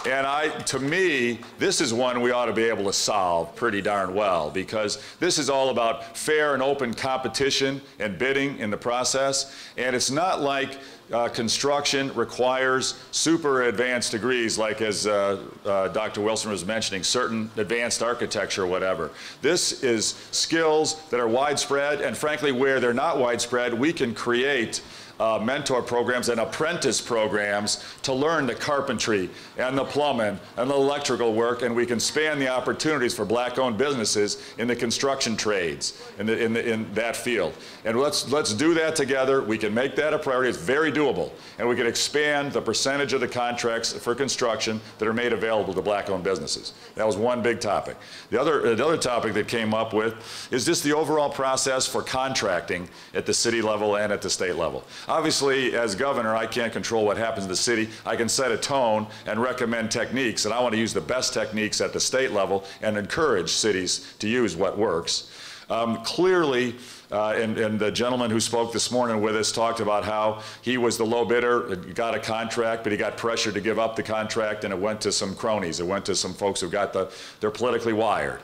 And I, to me, this is one we ought to be able to solve pretty darn well because this is all about fair and open competition and bidding in the process. And it's not like uh, construction requires super advanced degrees, like as uh, uh, Dr. Wilson was mentioning, certain advanced architecture or whatever. This is skills that are widespread, and frankly, where they're not widespread, we can create uh, mentor programs and apprentice programs to learn the carpentry and the plumbing and the electrical work, and we can span the opportunities for black-owned businesses in the construction trades in, the, in, the, in that field. And let's, let's do that together. We can make that a priority. It's very doable. And we can expand the percentage of the contracts for construction that are made available to black-owned businesses. That was one big topic. The other, the other topic that came up with is just the overall process for contracting at the city level and at the state level. Obviously, as governor, I can't control what happens in the city. I can set a tone and recommend techniques, and I want to use the best techniques at the state level and encourage cities to use what works. Um, clearly, uh, and, and, the gentleman who spoke this morning with us talked about how he was the low bidder, got a contract, but he got pressured to give up the contract, and it went to some cronies. It went to some folks who got the, they're politically wired.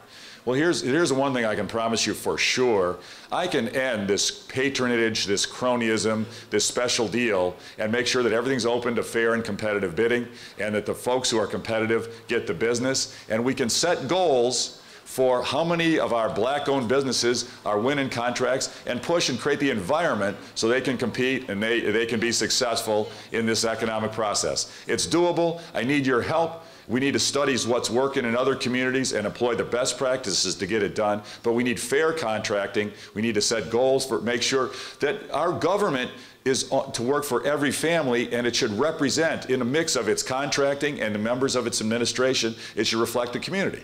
Well, here's, here's one thing I can promise you for sure. I can end this patronage, this cronyism, this special deal, and make sure that everything's open to fair and competitive bidding, and that the folks who are competitive get the business. And we can set goals for how many of our black-owned businesses are winning contracts and push and create the environment so they can compete and they, they can be successful in this economic process. It's doable. I need your help. We need to study what's working in other communities and employ the best practices to get it done. But we need fair contracting. We need to set goals for make sure that our government is to work for every family and it should represent in a mix of its contracting and the members of its administration, it should reflect the community.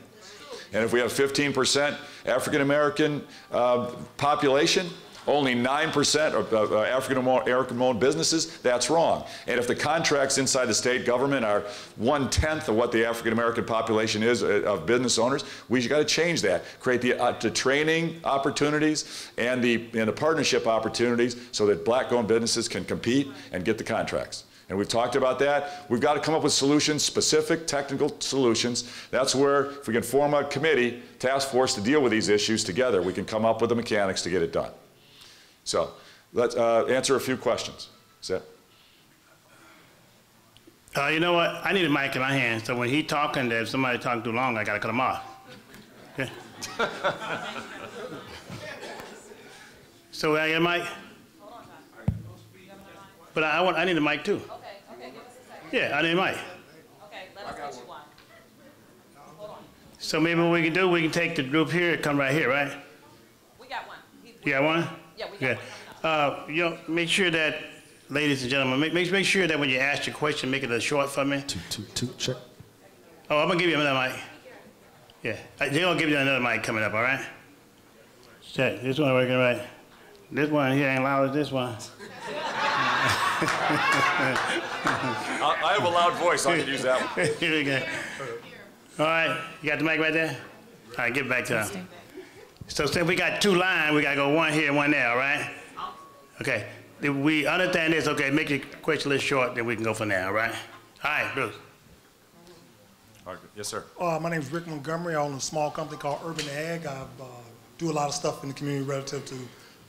And if we have 15% African American uh, population, only 9% of uh, African owned businesses, that's wrong. And if the contracts inside the state government are one tenth of what the African American population is uh, of business owners, we've got to change that. Create the, uh, the training opportunities and the, and the partnership opportunities so that black owned businesses can compete and get the contracts. And we've talked about that. We've got to come up with solutions, specific technical solutions. That's where, if we can form a committee, task force to deal with these issues together, we can come up with the mechanics to get it done. So let's uh, answer a few questions. Is that? Uh, you know what? I need a mic in my hand, so when he talking, if somebody talking too long, I gotta cut him off. Okay. so I get a mic. But I, I, want, I need a mic too. Okay, okay, give us a second. Yeah, I need a mic. Okay, let us get you one. Hold on. So maybe what we can do, we can take the group here, and come right here, right? We got one. He- You got one? Yeah, we got Yeah. one. Uh, you know, make sure that, ladies and gentlemen, make, make, make sure that when you ask your question, make it a short for me. Two, two, two, check. Oh, I'm gonna give you another mic. Yeah, they're gonna give you another mic coming up, all right? Check, this one working right. This one here ain't loud as this one. I, I have a loud voice. I can use that one. Here we go. All right, you got the mic right there? All right, give it back to him. So since we got two lines, we gotta go one here and one there, all right? Okay, If we understand this, okay, make your question a little short, then we can go from there, all right? All right, Bruce. Yes, sir. Uh, my name is Rick Montgomery. I own a small company called Urban Ag. I uh, do a lot of stuff in the community relative to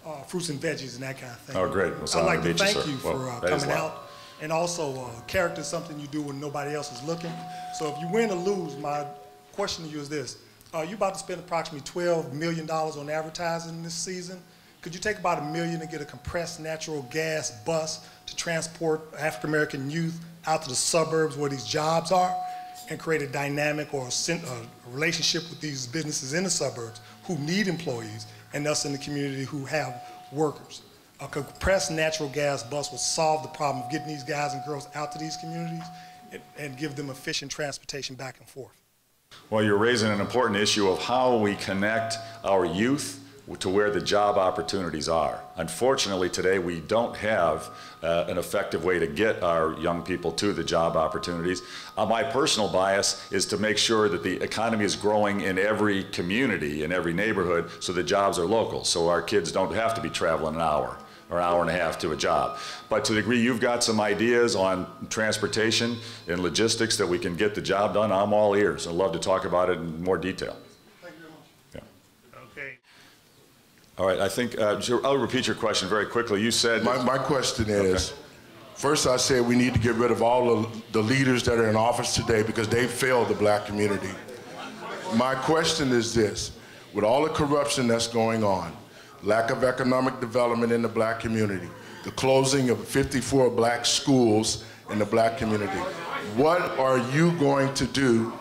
uh, fruits and veggies and that kind of thing. Oh, great. Well, so I'd like gonna to meet you, thank sir. you for Well, uh, coming out. And also, uh, character is something you do when nobody else is looking. So if you win or lose, my question to you is this. Uh, you're about to spend approximately $12 million on advertising this season. Could you take about a million and get a compressed natural gas bus to transport African-American youth out to the suburbs where these jobs are? and create a dynamic or a, a relationship with these businesses in the suburbs who need employees and us in the community who have workers. A compressed natural gas bus will solve the problem of getting these guys and girls out to these communities. and- and give them efficient transportation back and forth. Well, you're raising an important issue of how we connect our youth to where the job opportunities are. Unfortunately, today we don't have uh, an effective way to get our young people to the job opportunities. Uh, my personal bias is to make sure that the economy is growing in every community, in every neighborhood, so the jobs are local, so our kids don't have to be traveling an hour or hour and a half to a job. But to the degree you've got some ideas on transportation and logistics that we can get the job done, I'm all ears. I'd love to talk about it in more detail. Thank you very much. Yeah. Okay. All right, I think, uh, I'll repeat your question very quickly. You said, My, my question is, first I said we need to get rid of all of the leaders that are in office today because they failed the black community. My question is this, with all the corruption that's going on, lack of economic development in the black community, the closing of 54 black schools in the black community, what are you going to do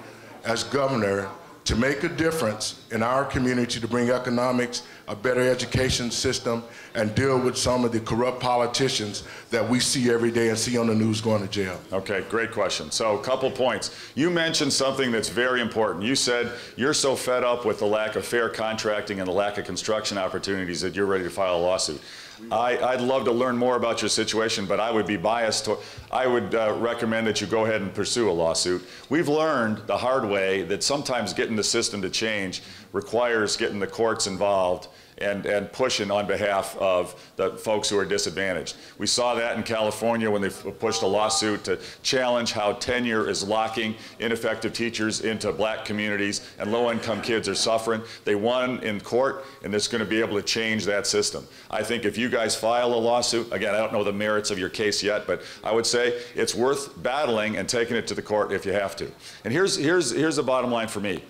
as governor to make a difference in our community to bring economics, a better education system, and deal with some of the corrupt politicians that we see every day and see on the news going to jail? okay, great question. So a couple points. You mentioned something that's very important. You said you're so fed up with the lack of fair contracting and the lack of construction opportunities that you're ready to file a lawsuit. I, I'd love to learn more about your situation, but I would be biased to, I would uh, recommend that you go ahead and pursue a lawsuit. We've learned the hard way that sometimes getting the system to change requires getting the courts involved and, and pushing on behalf of the folks who are disadvantaged. We saw that in California when they pushed a lawsuit to challenge how tenure is locking ineffective teachers into black communities and low-income kids are suffering. They won in court, and it's going to be able to change that system. I think if you guys file a lawsuit, again, I don't know the merits of your case yet, but I would say it's worth battling and taking it to the court if you have to. And here's, here's, here's the bottom line for me.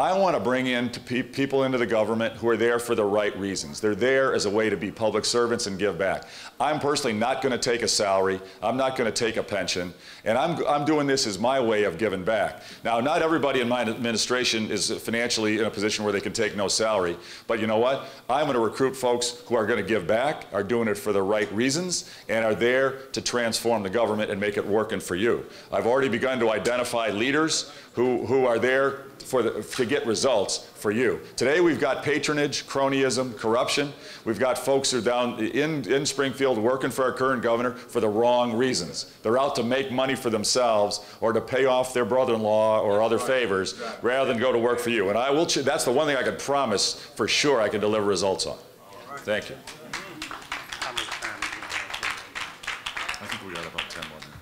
I want to bring in to pe- people into the government who are there for the right reasons. They're there as a way to be public servants and give back. I'm personally not going to take a salary. I'm not going to take a pension. And I'm, I'm doing this as my way of giving back. Now, not everybody in my administration is financially in a position where they can take no salary. But you know what? I'm going to recruit folks who are going to give back, are doing it for the right reasons, and are there to transform the government and make it working for you. I've already begun to identify leaders who, who are there for the, to get results for you. Today we've got patronage, cronyism, corruption. We've got folks who are down in, in Springfield working for our current governor for the wrong reasons. They're out to make money for themselves or to pay off their brother-in-law or other favors rather than go to work for you. And I will, that's the one thing I can promise for sure I can deliver results on. Thank you. How much time do you have? I think we got about 10 more minutes.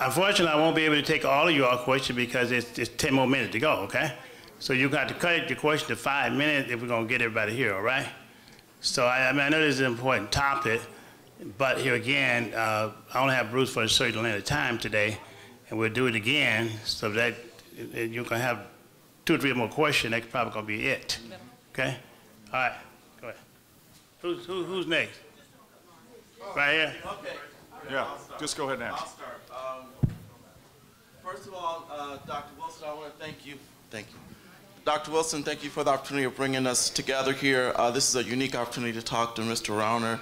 Unfortunately, I won't be able to take all of your questions because it's, it's 10 more minutes to go, okay? So you got to cut your question to five minutes if we're going to get everybody here, all right? So I, I mean, I know this is an important topic, but here again, uh, I only have Bruce for a certain length of time today, and we'll do it again so that you can have two or three more questions. That's probably going to be it, okay? All right, go ahead. Who's, who, who's next? Right here? Okay, Yeah, just go ahead and I'll ask. start. Um, First of all, uh, Dr. Wilson, I want to thank you. Thank you. Dr. Wilson, thank you for the opportunity of bringing us together here. Uh, This is a unique opportunity to talk to Mr. Rauner.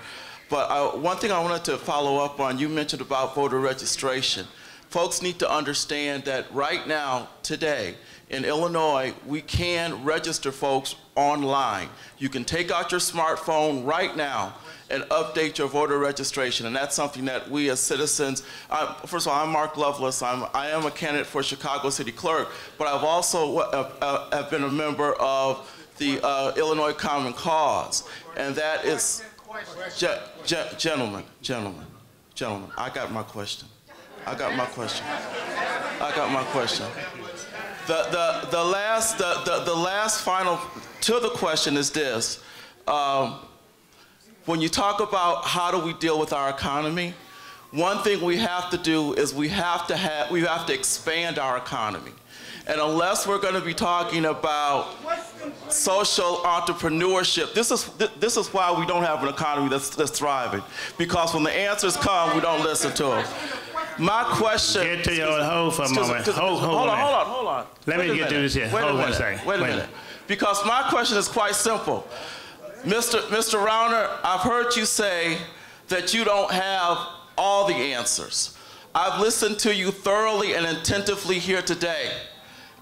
But uh, one thing I wanted to follow up on, you mentioned about voter registration. Folks need to understand that right now, today, in Illinois, we can register folks online. You can take out your smartphone right now and update your voter registration, and that's something that we as citizens, uh, first of all, I'm Mark Lovelace, I'm, I am a candidate for Chicago City Clerk, but I've also uh, uh, have been a member of the uh, Illinois Common Cause, and that is, Ge- ge- gentlemen, gentlemen, gentlemen, I got my question. I got my question. I got my question. The, the, the, last, the, the, the last final to the question is this. Um, when you talk about how do we deal with our economy, one thing we have to do is we have to have, we have to expand our economy. And unless we're going to be talking about social entrepreneurship, this is, this is why we don't have an economy that's, that's thriving. Because when the answers come, we don't listen to them. My question. Get to your hold for a moment. Hold, hold, hold on, hold on, hold on. Let Wait me get minute. this here. Wait Hold a minute. second. Wait a Wait a minute. minute. Because my question is quite simple. Mr. Mr. Rauner, I've heard you say that you don't have all the answers. I've listened to you thoroughly and attentively here today.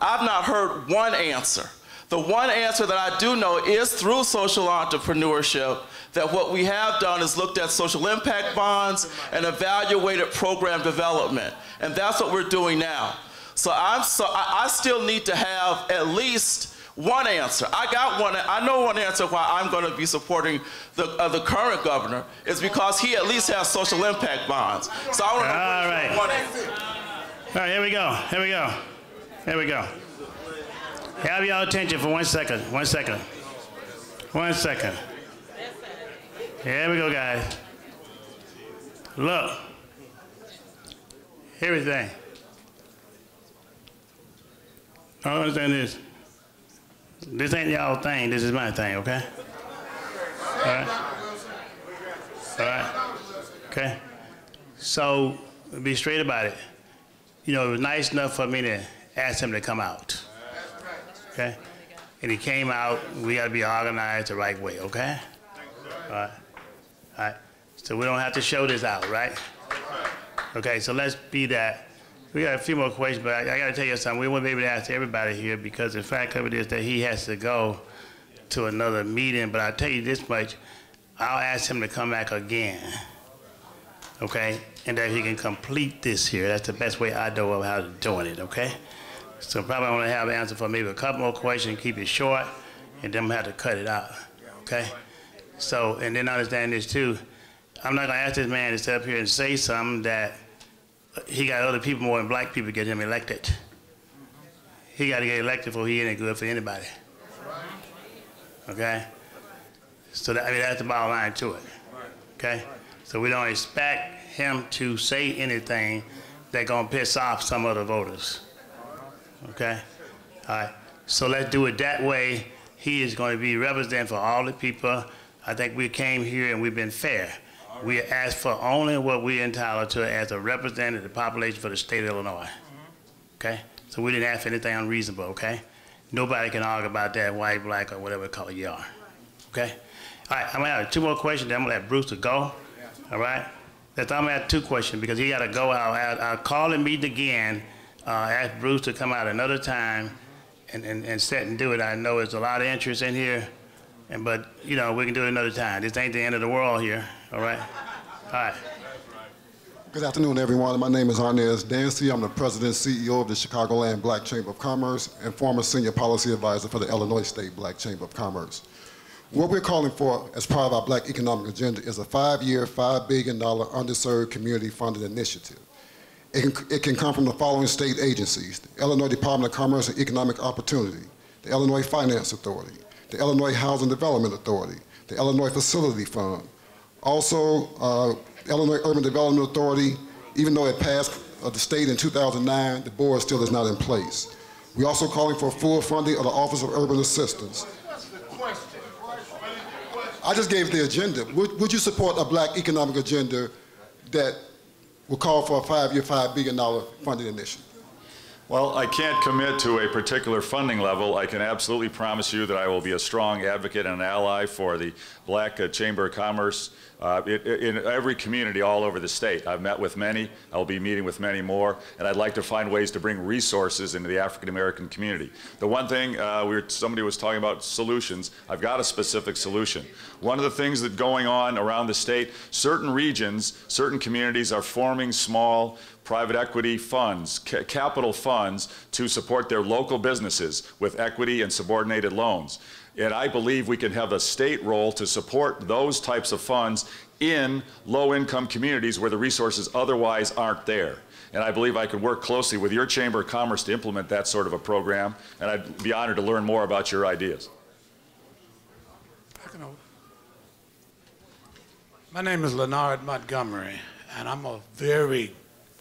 I've not heard one answer. The one answer that I do know is through social entrepreneurship that what we have done is looked at social impact bonds and evaluated program development. And that's what we're doing now. So I'm so I, I still need to have at least one answer. I got one. I know one answer why I'm going to be supporting the uh, the current governor is because he at least has social impact bonds. So I want to All right. one answer. All right, here we go. Here we go. Here we go. Have y'all attention for one second. One second. One second. Here we go, guys. Look. Everything. I don't understand this. This ain't y'all thing. This is my thing, okay? All right. All right. Okay. So be straight about it. You know, it was nice enough for me to ask him to come out. Okay? And he came out. We got to be organized the right way, okay? All right. All right. So we don't have to show this out, right? Okay, so let's be that. We got a few more questions, but I, I got to tell you something. We won't be able to ask everybody here because the fact of it is that he has to go to another meeting. But I'll tell you this much I'll ask him to come back again. Okay? And that he can complete this here. That's the best way I know of how to doing it, okay? So probably gonna have an answer for maybe a couple more questions, keep it short, and then gonna have to cut it out, okay? So, and then understand this too, I'm not gonna ask this man to step up here and say something that he got other people more than black people get him elected. He gotta get elected before he ain't good for anybody. Okay? So that, I mean, that's the bottom line to it, okay? So we don't expect him to say anything that gonna piss off some of the voters. Okay? All right. So let's do it that way. He is going to be representing for all the people. I think we came here and we've been fair. We asked for only what we're entitled to as a representative of the population for the state of Illinois. Okay? So we didn't ask for anything unreasonable, okay? Nobody can argue about that, white, black, or whatever color you are. Okay? All right, I'm gonna have two more questions, then I'm gonna let Brewster go. All right? That's, I'm gonna have two questions because he gotta go out. I'll, I'll call and meet again, uh, ask Bruce to come out another time and, and, and sit and do it. I know there's a lot of interest in here, and but, you know, we can do it another time. This ain't the end of the world here, all right? All right. Good afternoon, everyone. My name is Arnez Dancy. I'm the president and CEO of the Chicagoland Black Chamber of Commerce and former senior policy advisor for the Illinois State Black Chamber of Commerce. What we're calling for as part of our Black Economic Agenda is a five-year, $5 billion underserved community funded initiative. It can, it can come from the following state agencies, the Illinois Department of Commerce and Economic Opportunity, the Illinois Finance Authority, the Illinois Housing Development Authority, the Illinois Facility Fund, also, uh, Illinois Urban Development Authority, even though it passed uh, the state in 2009, the board still is not in place. We're also calling for full funding of the Office of Urban Assistance. I just gave the agenda. Would, would you support a black economic agenda that will call for a five-year, $5 billion funding initiative? Well, I can't commit to a particular funding level. I can absolutely promise you that I will be a strong advocate and an ally for the Black uh, Chamber of Commerce uh, it, in every community all over the state. I've met with many. I'll be meeting with many more, and I'd like to find ways to bring resources into the African American community. The one thing uh, we were, somebody was talking about solutions. I've got a specific solution. One of the things that's going on around the state, certain regions, certain communities are forming small private equity funds, ca capital funds to support their local businesses with equity and subordinated loans. And I believe we can have a state role to support those types of funds in low-income communities where the resources otherwise aren't there. And I believe I could work closely with your Chamber of Commerce to implement that sort of a program, and I'd be honored to learn more about your ideas. My name is Leonard Montgomery, and I'm a very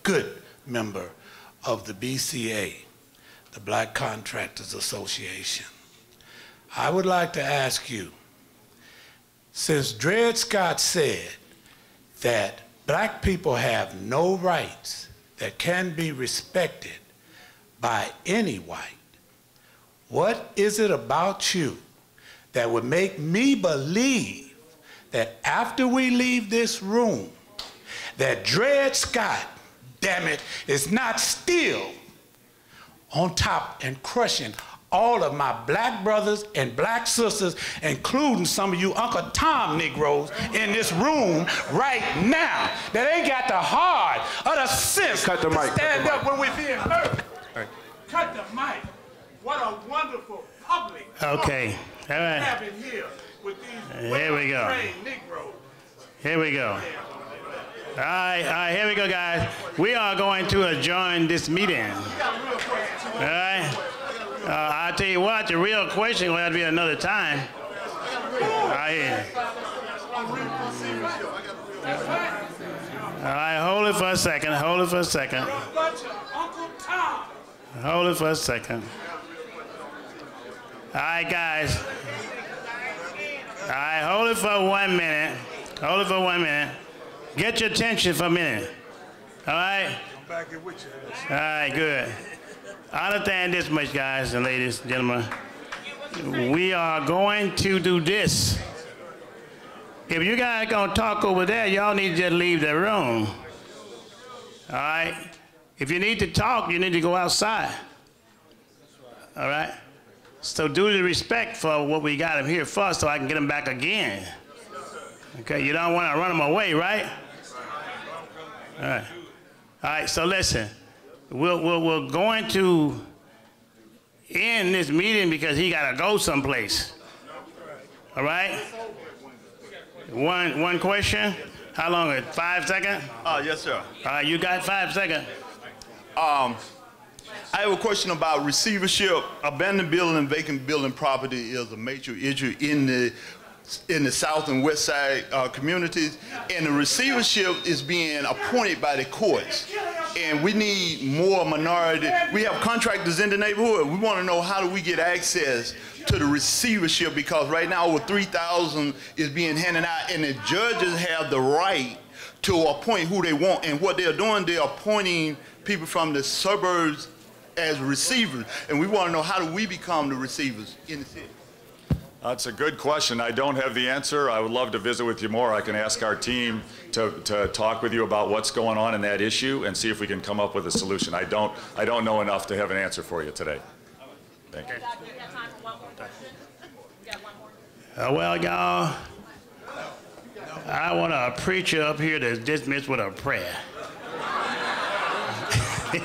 good member of the BCA, the Black Contractors Association. I would like to ask you, since Dred Scott said that black people have no rights that can be respected by any white, what is it about you that would make me believe that after we leave this room, that Dred Scott damn it, is not still on top and crushing all of my black brothers and black sisters, including some of you Uncle Tom Negroes in this room right now that ain't got the heart or the sense Cut the mic, to cut the stand mic. up when we're being hurt. right. Cut the mic. What a wonderful public Okay, all right. having here with these Here we go. Negroes. Here we go. All right, all right, here we go, guys. We are going to adjourn this meeting. All right? Uh, I'll tell you what, the real question will have to be another time. All right. All right, hold it for a second. Hold it for a second. Hold it for a second. All right, guys. All right, hold it for one minute. Hold it for one minute. Get your attention for a minute. All right? I'm back here with you. All right, good. I understand this much, guys and ladies, and gentlemen. We are going to do this. If you guys gonna talk over there, y'all need to just leave the room. All right? If you need to talk, you need to go outside. All right? So due to respect for what we got him here for, so I can get him back again. Okay, you don't want to run him away, right? All right. All right, so listen, we're, we're, we're going to end this meeting because he got to go someplace. All right? One, one question? How long? is it? Five seconds? Uh, yes, sir. All right, you got five seconds. Um, I have a question about receivership. Abandoned building and vacant building property is a major issue in the in the south and west side uh, communities, and the receivership is being appointed by the courts. And we need more minority. We have contractors in the neighborhood. We want to know how do we get access to the receivership because right now over 3,000 is being handed out, and the judges have the right to appoint who they want. And what they're doing, they're appointing people from the suburbs as receivers. And we want to know how do we become the receivers in the city? That's a good question. I don't have the answer. I would love to visit with you more. I can ask our team to, to talk with you about what's going on in that issue and see if we can come up with a solution. I don't, I don't know enough to have an answer for you today. Thank you. Doctor, you got time for one more question? You got one more? Uh, well, y'all, I want a preacher up here to dismiss with a prayer. all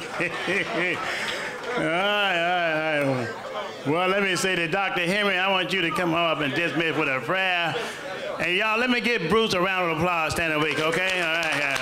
right, all right, all right. Well, let me say to Dr. Henry, I want you to come up and dismiss with a prayer. And y'all, let me give Bruce a round of applause standing awake, okay? All right.